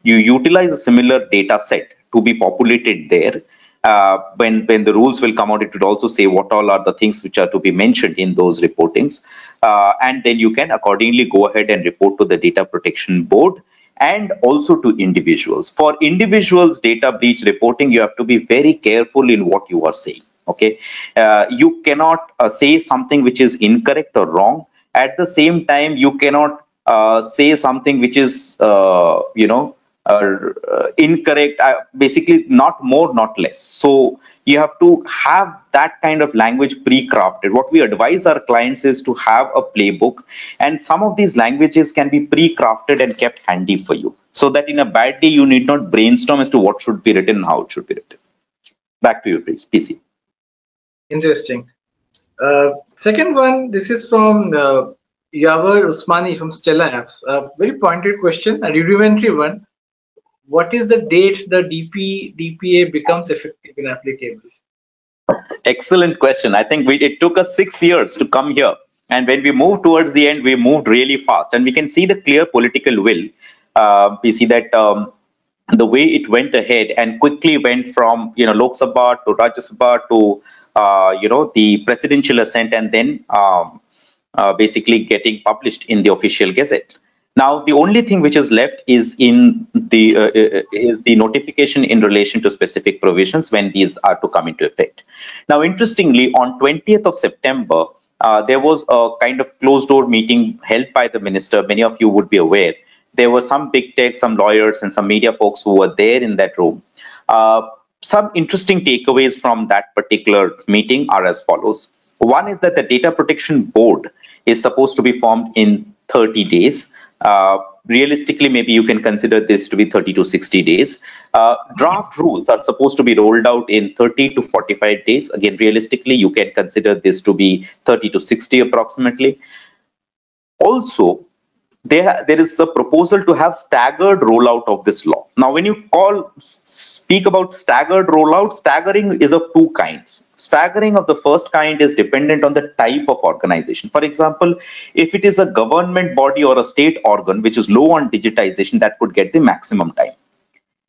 you utilize a similar data set to be populated there uh, when when the rules will come out it would also say what all are the things which are to be mentioned in those reportings. Uh, and then you can accordingly go ahead and report to the data protection board and also to individuals. For individuals data breach reporting you have to be very careful in what you are saying okay? Uh, you cannot uh, say something which is incorrect or wrong. At the same time you cannot uh, say something which is uh, you know uh, incorrect uh, basically not more not less. So you have to have that kind of language pre-crafted. What we advise our clients is to have a playbook and some of these languages can be pre-crafted and kept handy for you so that in a bad day you need not brainstorm as to what should be written and how it should be written. Back to you please pc interesting. Uh, second one this is from uh, Yavar Usmani from Stella Apps. A very pointed question, a rudimentary one what is the date the DP DPA becomes effective and applicable? Excellent question. I think we, it took us six years to come here, and when we moved towards the end, we moved really fast, and we can see the clear political will. Uh, we see that um, the way it went ahead and quickly went from you know Lok Sabha to Rajya Sabha to uh, you know the presidential assent, and then um, uh, basically getting published in the official gazette. Now, the only thing which is left is in the uh, uh, is the notification in relation to specific provisions when these are to come into effect. Now, interestingly, on 20th of September, uh, there was a kind of closed door meeting held by the minister. Many of you would be aware. There were some big tech, some lawyers, and some media folks who were there in that room. Uh, some interesting takeaways from that particular meeting are as follows. One is that the data protection board is supposed to be formed in 30 days. Uh, realistically, maybe you can consider this to be 30 to 60 days. Uh, draft rules are supposed to be rolled out in 30 to 45 days. Again, realistically, you can consider this to be 30 to 60 approximately. Also, there, there is a proposal to have staggered rollout of this law. Now, when you call speak about staggered rollout, staggering is of two kinds. Staggering of the first kind is dependent on the type of organization. For example, if it is a government body or a state organ which is low on digitization, that could get the maximum time.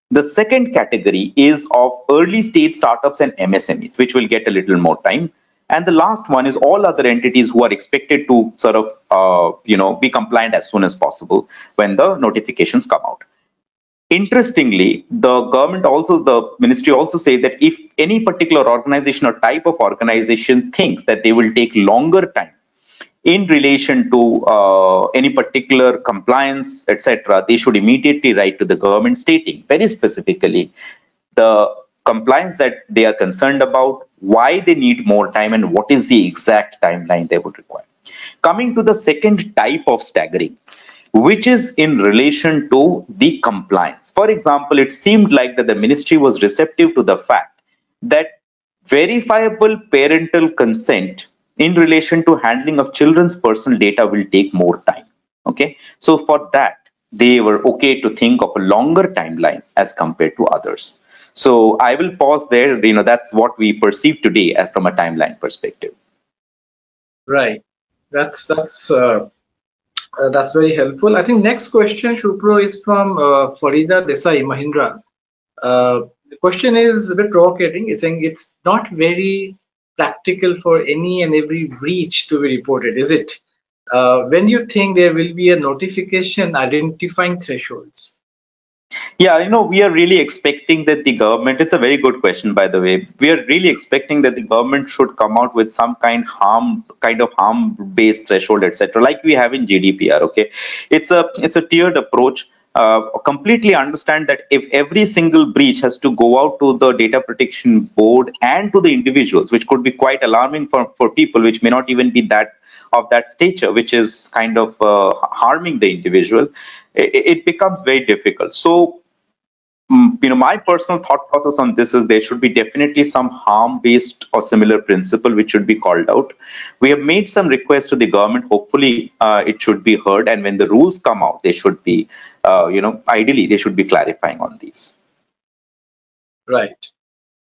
The second category is of early stage startups and MSMEs, which will get a little more time. And the last one is all other entities who are expected to sort of, uh, you know, be compliant as soon as possible when the notifications come out. Interestingly, the government also, the ministry also say that if any particular organization or type of organization thinks that they will take longer time in relation to uh, any particular compliance, etc., they should immediately write to the government stating very specifically the compliance that they are concerned about, why they need more time, and what is the exact timeline they would require. Coming to the second type of staggering, which is in relation to the compliance. For example, it seemed like that the ministry was receptive to the fact that verifiable parental consent in relation to handling of children's personal data will take more time. Okay, so for that, they were okay to think of a longer timeline as compared to others. So I will pause there. You know, that's what we perceive today from a timeline perspective. Right. That's that's uh, uh, that's very helpful. I think next question, Shupro, is from uh, Farida Desai Mahindra. Uh, the question is a bit provocating. It's saying it's not very practical for any and every breach to be reported, is it? Uh, when you think there will be a notification identifying thresholds? Yeah, you know, we are really expecting that the government, it's a very good question, by the way. We are really expecting that the government should come out with some kind harm, kind of harm based threshold, etc., like we have in GDPR. Okay. It's a it's a tiered approach. uh, completely understand that if every single breach has to go out to the data protection board and to the individuals, which could be quite alarming for, for people, which may not even be that of that stature, which is kind of uh, harming the individual, it, it, becomes very difficult. So Mm, you know my personal thought process on this is there should be definitely some harm based or similar principle which should be called out. We have made some requests to the government. Hopefully uh, it should be heard. And when the rules come out they should be uh, you know ideally they should be clarifying on these. Right.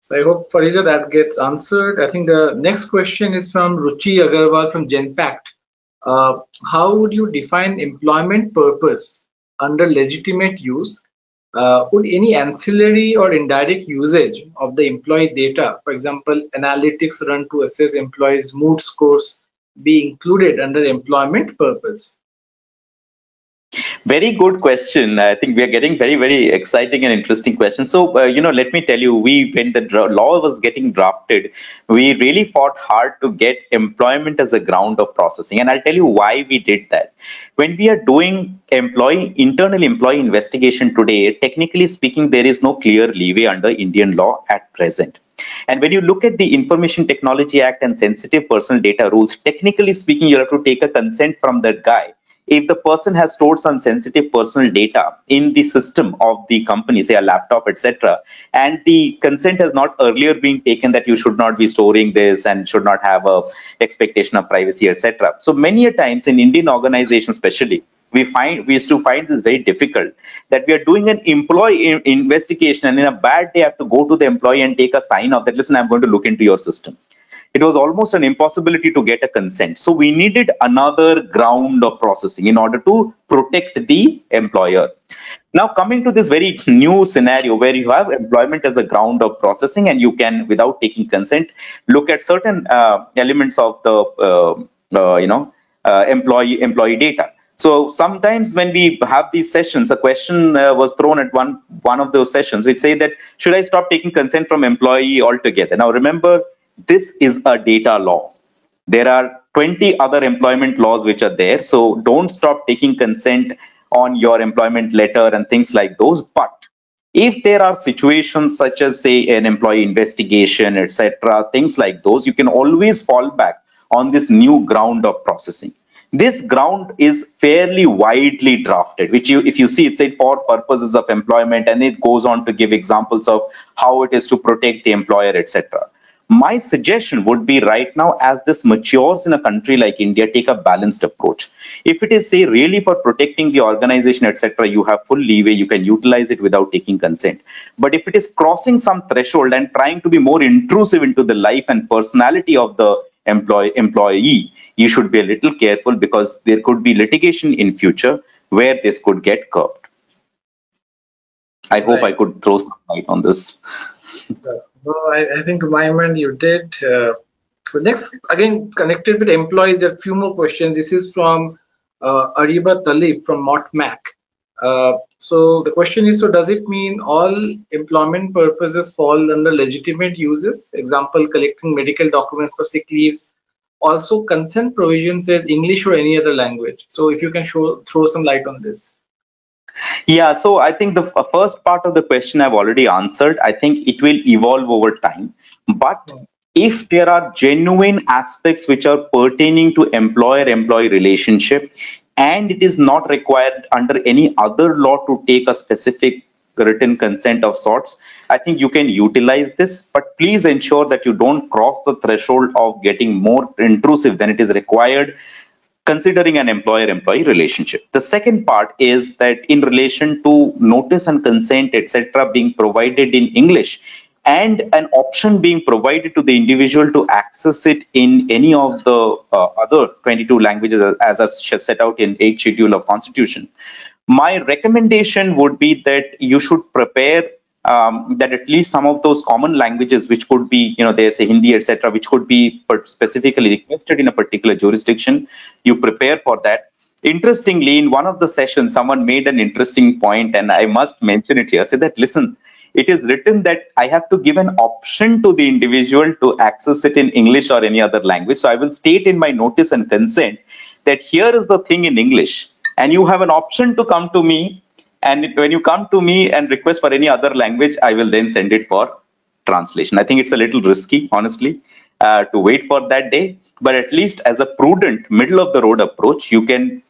So i hope farida that gets answered. I think the next question is from ruchi agarwal from genpact. Uh, how would you define employment purpose under legitimate use uh, would any ancillary or indirect usage of the employee data, for example, analytics run to assess employees' mood scores, be included under employment purpose? Very good question. I think we are getting very, very exciting and interesting questions. So, uh, you know, let me tell you, we when the law was getting drafted, we really fought hard to get employment as a ground of processing, and I'll tell you why we did that. When we are doing employee internal employee investigation today, technically speaking, there is no clear leeway under Indian law at present. And when you look at the Information Technology Act and sensitive personal data rules, technically speaking, you have to take a consent from that guy if the person has stored some sensitive personal data in the system of the company, say a laptop, etc., and the consent has not earlier been taken that you should not be storing this and should not have a expectation of privacy, etc. So many a times in Indian organizations, especially, we find we used to find this very difficult that we are doing an employee investigation and in a bad day have to go to the employee and take a sign of that listen i'm going to look into your system it was almost an impossibility to get a consent. So we needed another ground of processing in order to protect the employer. Now coming to this very new scenario where you have employment as a ground of processing and you can, without taking consent, look at certain uh, elements of the, uh, uh, you know, uh, employee employee data. So sometimes when we have these sessions, a question uh, was thrown at one one of those sessions, which say that should I stop taking consent from employee altogether? Now remember, this is a data law. There are 20 other employment laws which are there. So don't stop taking consent on your employment letter and things like those. But if there are situations such as say an employee investigation, etc., things like those, you can always fall back on this new ground of processing. This ground is fairly widely drafted, which you, if you see, it said for purposes of employment, and it goes on to give examples of how it is to protect the employer, etc my suggestion would be right now as this matures in a country like india take a balanced approach. If it is say really for protecting the organization etc you have full leeway you can utilize it without taking consent. But if it is crossing some threshold and trying to be more intrusive into the life and personality of the employee employee you should be a little careful because there could be litigation in future where this could get curbed. I hope right. i could throw some light on this well, I, I think to my mind you did. Uh, next, again, connected with employees, there are a few more questions. This is from uh, Ariba Talib from MotMac. Uh, so the question is, so does it mean all employment purposes fall under legitimate uses? Example, collecting medical documents for sick leaves. Also, consent provision says English or any other language. So if you can show throw some light on this. Yeah, so I think the first part of the question I've already answered. I think it will evolve over time. But if there are genuine aspects which are pertaining to employer employee relationship and it is not required under any other law to take a specific written consent of sorts i think you can utilize this but please ensure that you don't cross the threshold of getting more intrusive than it is required considering an employer-employee relationship. The second part is that in relation to notice and consent, etc., being provided in English, and an option being provided to the individual to access it in any of the uh, other 22 languages as, as set out in 8th schedule of constitution my recommendation would be that you should prepare um, that at least some of those common languages which could be you know there's a hindi etc which could be specifically requested in a particular jurisdiction you prepare for that. Interestingly in one of the sessions someone made an interesting point and i must mention it here. Say that listen it is written that i have to give an option to the individual to access it in english or any other language. So i will state in my notice and consent that here is the thing in english and you have an option to come to me and when you come to me and request for any other language, I will then send it for translation. I think it's a little risky, honestly, uh, to wait for that day. But at least as a prudent middle of the road approach, you can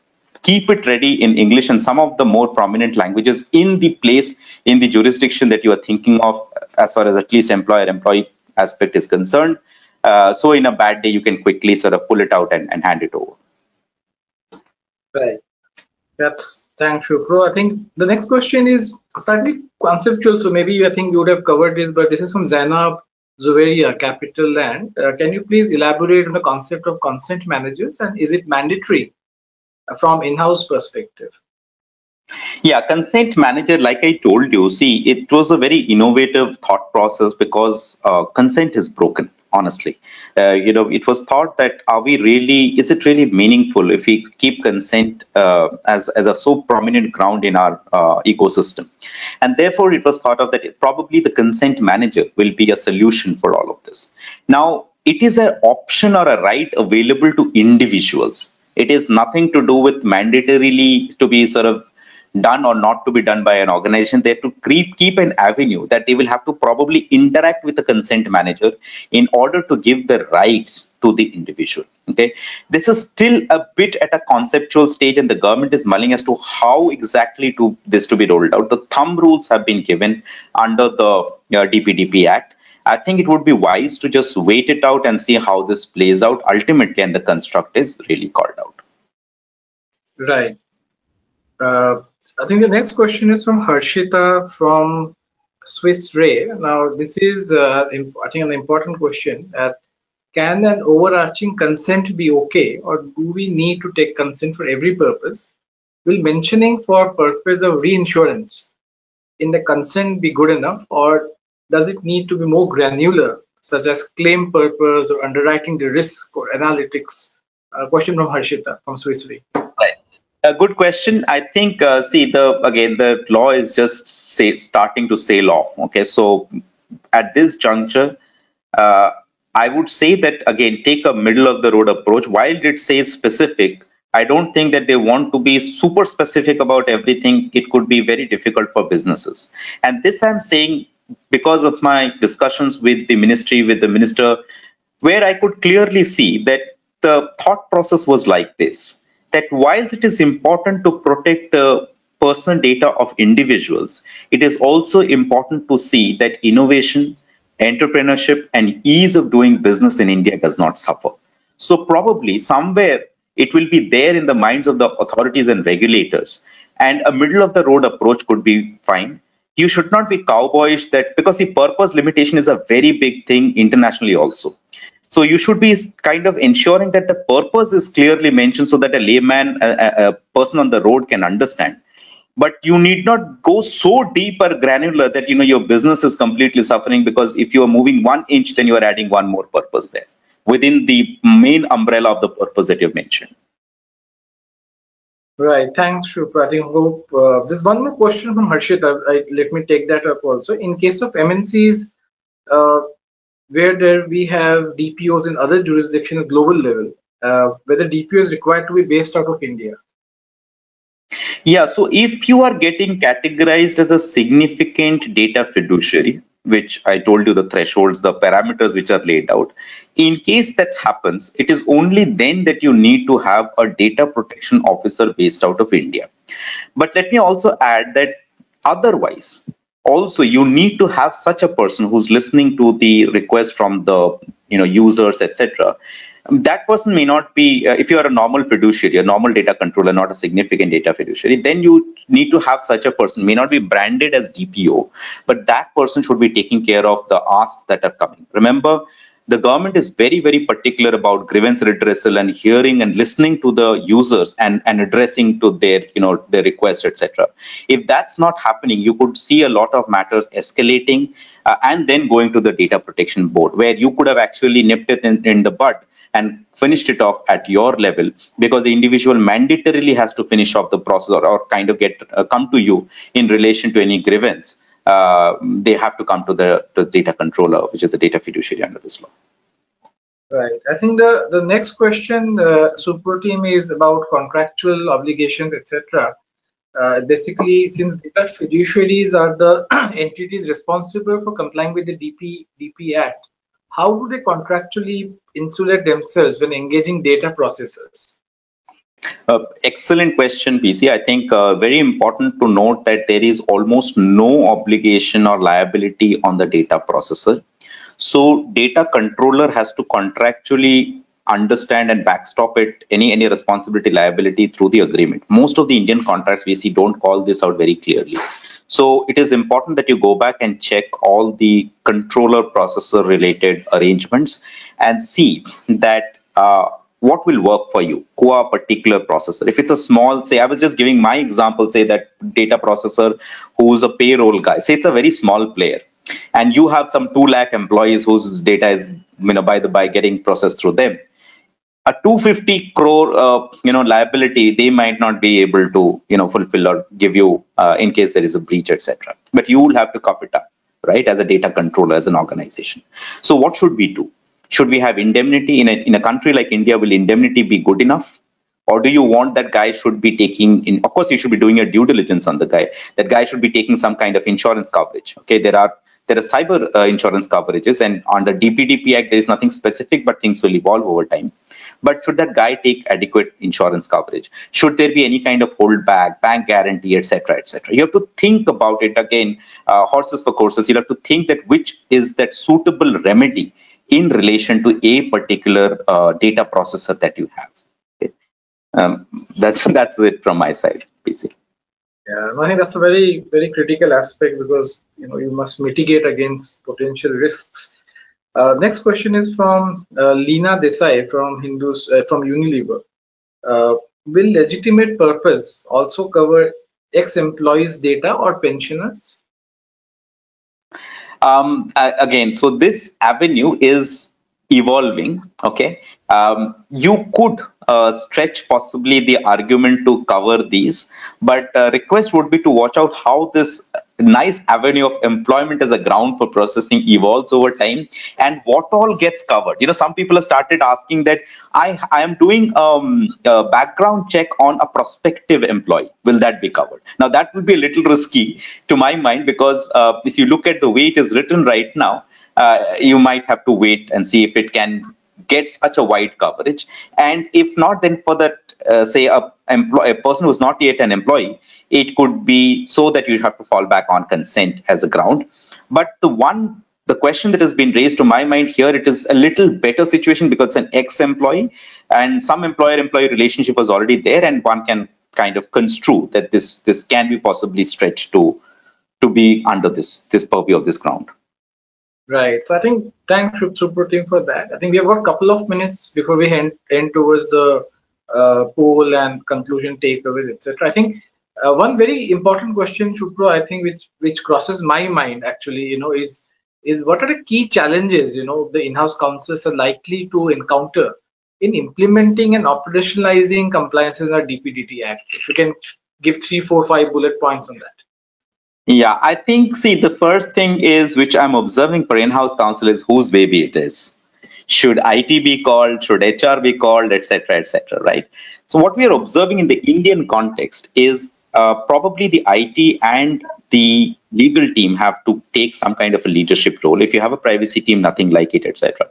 keep it ready in English and some of the more prominent languages in the place, in the jurisdiction that you are thinking of, as far as at least employer employee aspect is concerned. Uh, so in a bad day, you can quickly sort of pull it out and, and hand it over. Right. That's thanks, Shupro. I think the next question is slightly conceptual. So maybe I think you would have covered this, but this is from Zainab Zuveria, CapitaLand. Uh, can you please elaborate on the concept of consent managers and is it mandatory from in-house perspective? Yeah, consent manager, like I told you, see, it was a very innovative thought process because uh, consent is broken honestly. Uh, you know, it was thought that are we really, is it really meaningful if we keep consent uh, as, as a so prominent ground in our uh, ecosystem? And therefore, it was thought of that probably the consent manager will be a solution for all of this. Now, it is an option or a right available to individuals. It is nothing to do with mandatorily to be sort of done or not to be done by an organization they have to keep, keep an avenue that they will have to probably interact with the consent manager in order to give the rights to the individual okay this is still a bit at a conceptual stage and the government is mulling as to how exactly to this to be rolled out the thumb rules have been given under the uh, dpdp act I think it would be wise to just wait it out and see how this plays out ultimately and the construct is really called out. Right. Uh, I think the next question is from Harshita from Swiss Re. Now, this is, uh, I think, an important question. That can an overarching consent be okay, or do we need to take consent for every purpose? Will mentioning for purpose of reinsurance in the consent be good enough, or does it need to be more granular, such as claim purpose or underwriting the risk or analytics? Uh, question from Harshita from Swiss Re a good question. I think, uh, see, the again, the law is just say, starting to sail off. Okay, so at this juncture, uh, I would say that again, take a middle of the road approach. While it says specific, I don't think that they want to be super specific about everything. It could be very difficult for businesses. And this I'm saying because of my discussions with the ministry, with the minister, where I could clearly see that the thought process was like this that whilst it is important to protect the personal data of individuals, it is also important to see that innovation, entrepreneurship, and ease of doing business in India does not suffer. So probably somewhere it will be there in the minds of the authorities and regulators. And a middle of the road approach could be fine. You should not be cowboyish that because the purpose limitation is a very big thing internationally also. So you should be kind of ensuring that the purpose is clearly mentioned so that a layman, a, a person on the road can understand. But you need not go so deep or granular that you know your business is completely suffering because if you are moving one inch, then you are adding one more purpose there within the main umbrella of the purpose that you've mentioned. Right. Thanks, Shupra. I think hope uh, there's one more question from Harshit. I, I, let me take that up also. In case of MNCs, uh, where there we have DPOs in other jurisdictions at global level, uh, whether DPO is required to be based out of India. Yeah, so if you are getting categorized as a significant data fiduciary, which I told you the thresholds, the parameters which are laid out, in case that happens, it is only then that you need to have a data protection officer based out of India. But let me also add that otherwise, also you need to have such a person who's listening to the request from the you know users etc that person may not be uh, if you are a normal fiduciary a normal data controller not a significant data fiduciary then you need to have such a person may not be branded as dpo but that person should be taking care of the asks that are coming. Remember the government is very very particular about grievance redressal and hearing and listening to the users and and addressing to their you know their requests etc if that's not happening you could see a lot of matters escalating uh, and then going to the data protection board where you could have actually nipped it in, in the bud and finished it off at your level because the individual mandatorily has to finish off the process or, or kind of get uh, come to you in relation to any grievance uh, they have to come to the, the data controller, which is the data fiduciary under this law. Right. I think the, the next question, uh, Supratim, is about contractual obligations, etc. uh, basically, since data fiduciaries are the [clears throat] entities responsible for complying with the DP, DP Act, how do they contractually insulate themselves when engaging data processors? Uh, excellent question, PC. I think uh, very important to note that there is almost no obligation or liability on the data processor. So data controller has to contractually understand and backstop it any any responsibility liability through the agreement most of the indian contracts we see don't call this out very clearly so it is important that you go back and check all the controller processor related arrangements and see that uh, what will work for you are particular processor. If it's a small say i was just giving my example say that data processor who's a payroll guy. Say it's a very small player and you have some 2 lakh employees whose data is you know by the by getting processed through them. A 250 crore uh, you know liability they might not be able to you know fulfill or give you uh, in case there is a breach etc but you will have to cough it up right as a data controller as an organization. So what should we do should we have indemnity in a, in a country like india will indemnity be good enough? Or do you want that guy should be taking in of course you should be doing a due diligence on the guy. That guy should be taking some kind of insurance coverage okay? There are there are cyber uh, insurance coverages and under dpdp act there is nothing specific but things will evolve over time. But should that guy take adequate insurance coverage? Should there be any kind of holdback bank guarantee etc etc you have to think about it again uh, horses for courses. You have to think that which is that suitable remedy in relation to a particular uh, data processor that you have okay. um, that's [laughs] that's it from my side basically yeah, I think that's a very, very critical aspect because you know you must mitigate against potential risks uh, next question is from uh, Leena Desai from Hindus uh, from Unilever. Uh, will legitimate purpose also cover ex-employees' data or pensioners? Um, again, so this avenue is evolving. Okay, um, you could uh, stretch possibly the argument to cover these, but uh, request would be to watch out how this nice avenue of employment as a ground for processing evolves over time. And what all gets covered? You know some people have started asking that i i am doing um, a background check on a prospective employee. Will that be covered? Now that would be a little risky to my mind because uh, if you look at the way it is written right now uh, you might have to wait and see if it can get such a wide coverage. And if not then for that uh, say a, employee, a person who's not yet an employee it could be so that you have to fall back on consent as a ground. But the one the question that has been raised to my mind here it is a little better situation because it's an ex-employee and some employer-employee relationship was already there and one can kind of construe that this this can be possibly stretched to to be under this this purview of this ground right so i think thanks team for that i think we have got a couple of minutes before we end, end towards the uh, poll and conclusion takeaways etc i think uh, one very important question, Shupro, I think, which which crosses my mind actually, you know, is is what are the key challenges, you know, the in-house counsels are likely to encounter in implementing and operationalizing compliances under DPDP Act. If you can give three, four, five bullet points on that. Yeah, I think, see, the first thing is, which I'm observing for in-house counsel is whose baby it is. Should IT be called? Should HR be called? Etc. Etc. right? So what we are observing in the Indian context is uh, probably the IT and the legal team have to take some kind of a leadership role. If you have a privacy team, nothing like it, etc.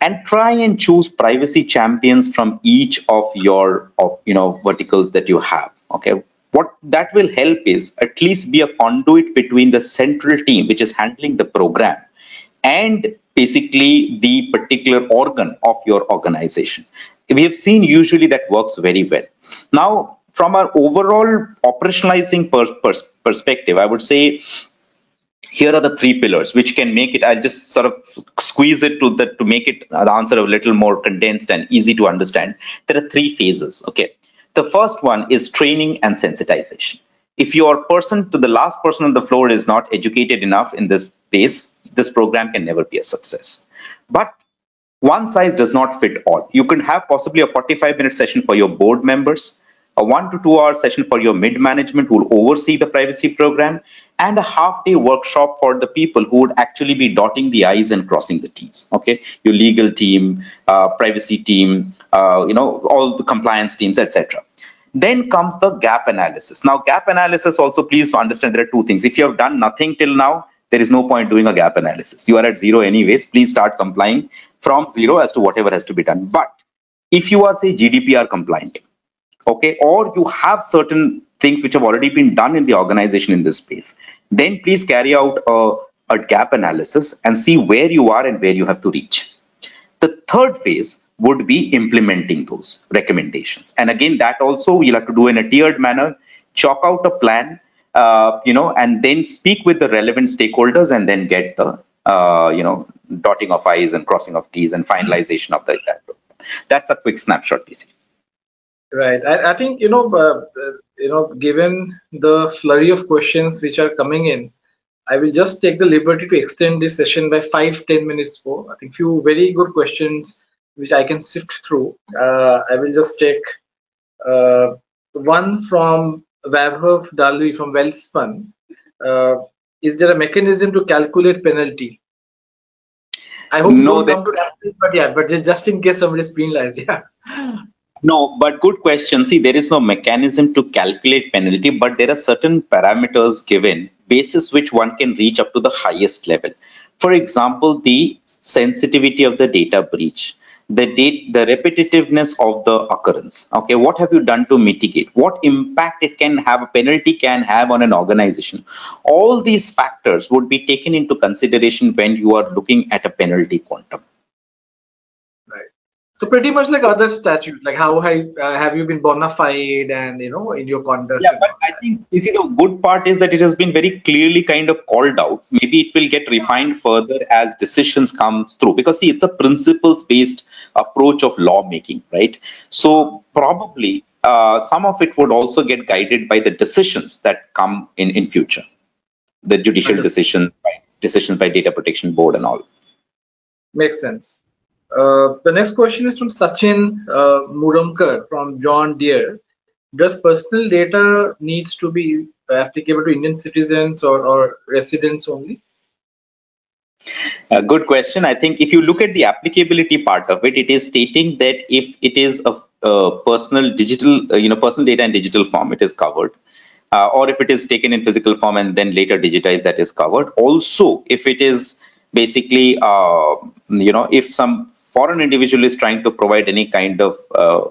And try and choose privacy champions from each of your of you know verticals that you have. Okay, what that will help is at least be a conduit between the central team, which is handling the program, and basically the particular organ of your organization. We have seen usually that works very well. Now, from our overall operationalizing per, per, perspective, I would say here are the three pillars which can make it i'll just sort of squeeze it to the to make it the answer a little more condensed and easy to understand there are three phases okay the first one is training and sensitization. If your person to the last person on the floor is not educated enough in this space this program can never be a success. But one size does not fit all. You can have possibly a 45 minute session for your board members a one to two hour session for your mid management who will oversee the privacy program and a half day workshop for the people who would actually be dotting the i's and crossing the t's okay? Your legal team uh, privacy team uh, you know all the compliance teams etc Then comes the gap analysis. Now, gap analysis also, please understand there are two things. If you have done nothing till now, there is no point doing a gap analysis. You are at zero anyways. Please start complying from zero as to whatever has to be done. But if you are, say, GDPR compliant, okay, or you have certain things which have already been done in the organization in this space, then please carry out a, a gap analysis and see where you are and where you have to reach. The third phase would be implementing those recommendations. And again, that also you'll have to do in a tiered manner, chalk out a plan, uh, you know, and then speak with the relevant stakeholders and then get the, uh, you know, dotting of I's and crossing of T's and finalization of the That's a quick snapshot, PC. Right. I, I think, you know, uh, uh, you know, given the flurry of questions which are coming in, I will just take the liberty to extend this session by five, 10 minutes more. I think few very good questions which I can sift through. Uh, I will just take uh, one from Vaibhav Dalvi from Welspun. Uh, is there a mechanism to calculate penalty? I hope no, you don't come to that, but yeah, but just in case somebody is penalized, [laughs] yeah. No, but good question. See, there is no mechanism to calculate penalty, but there are certain parameters given basis which one can reach up to the highest level. For example, the sensitivity of the data breach the date the repetitiveness of the occurrence. Okay what have you done to mitigate? What impact it can have a penalty can have on an organization? All these factors would be taken into consideration when you are looking at a penalty quantum so pretty much like other statutes, like how high, uh, have you been bona fide and you know in your conduct? Yeah, but I think you see the good part is that it has been very clearly kind of called out. Maybe it will get refined further as decisions come through because see it's a principles based approach of lawmaking, right? So probably uh, some of it would also get guided by the decisions that come in in future, the judicial decisions, decisions by data protection board and all. Makes sense. Uh, the next question is from Sachin uh, Murumkar from John Deere. Does personal data needs to be applicable to Indian citizens or, or residents only? Good question. I think if you look at the applicability part of it, it is stating that if it is a, a personal digital, uh, you know, personal data in digital form, it is covered. Uh, or if it is taken in physical form and then later digitized, that is covered. Also, if it is basically, uh, you know, if some foreign individual is trying to provide any kind of uh,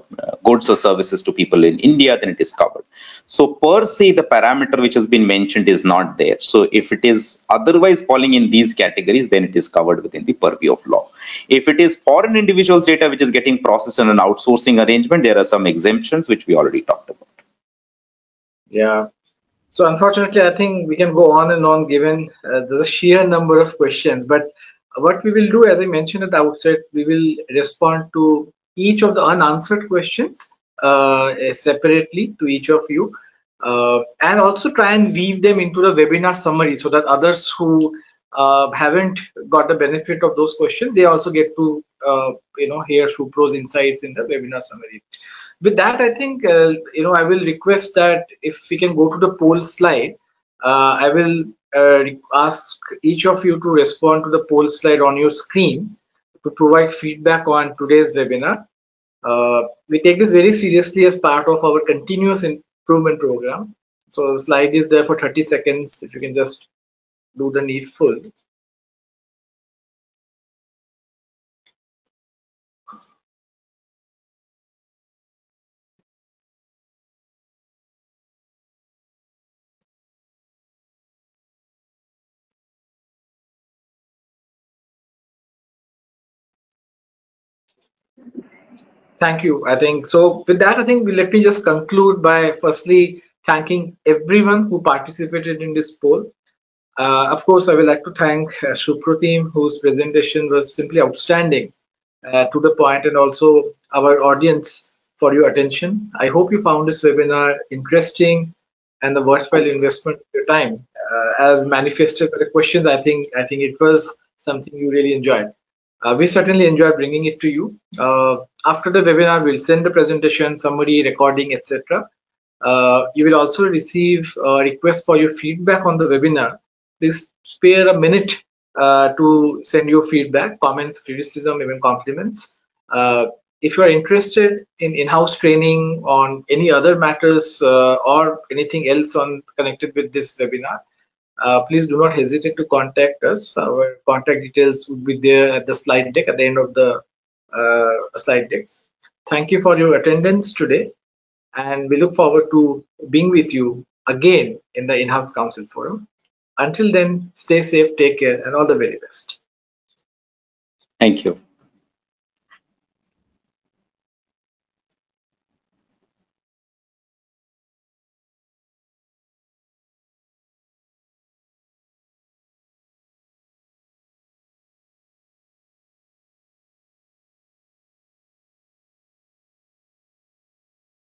goods or services to people in India, then it is covered. So per se, the parameter which has been mentioned is not there. So if it is otherwise falling in these categories, then it is covered within the purview of law. If it is foreign individuals data which is getting processed in an outsourcing arrangement, there are some exemptions which we already talked about. Yeah. So unfortunately, I think we can go on and on given uh, the sheer number of questions, but what we will do, as I mentioned at the outset, we will respond to each of the unanswered questions uh, separately to each of you, uh, and also try and weave them into the webinar summary so that others who uh, haven't got the benefit of those questions, they also get to uh, you know hear Supro's insights in the webinar summary. With that, I think uh, you know I will request that if we can go to the poll slide, uh, I will uh, ask each of you to respond to the poll slide on your screen to provide feedback on today's webinar. Uh, we take this very seriously as part of our continuous improvement program. So the slide is there for 30 seconds. If you can just do the needful. Thank you. I think so. With that, I think we, let me just conclude by firstly thanking everyone who participated in this poll. Uh, of course, I would like to thank uh, whose presentation was simply outstanding, uh, to the point, and also our audience for your attention. I hope you found this webinar interesting and a worthwhile investment of your time. Uh, as manifested by the questions, I think I think it was something you really enjoyed. Uh, we certainly enjoy bringing it to you. Uh, after the webinar, we'll send the presentation, summary, recording, etc. Uh, you will also receive a request for your feedback on the webinar. Please spare a minute uh, to send your feedback, comments, criticism, even compliments. Uh, if you are interested in in-house training on any other matters uh, or anything else on connected with this webinar, please do not hesitate to contact us. Our contact details will be there at the slide deck at the end of the uh, slide decks. Thank you for your attendance today, and we look forward to being with you again in the in-house counsel forum. Until then, stay safe, take care, and all the very best. Thank you.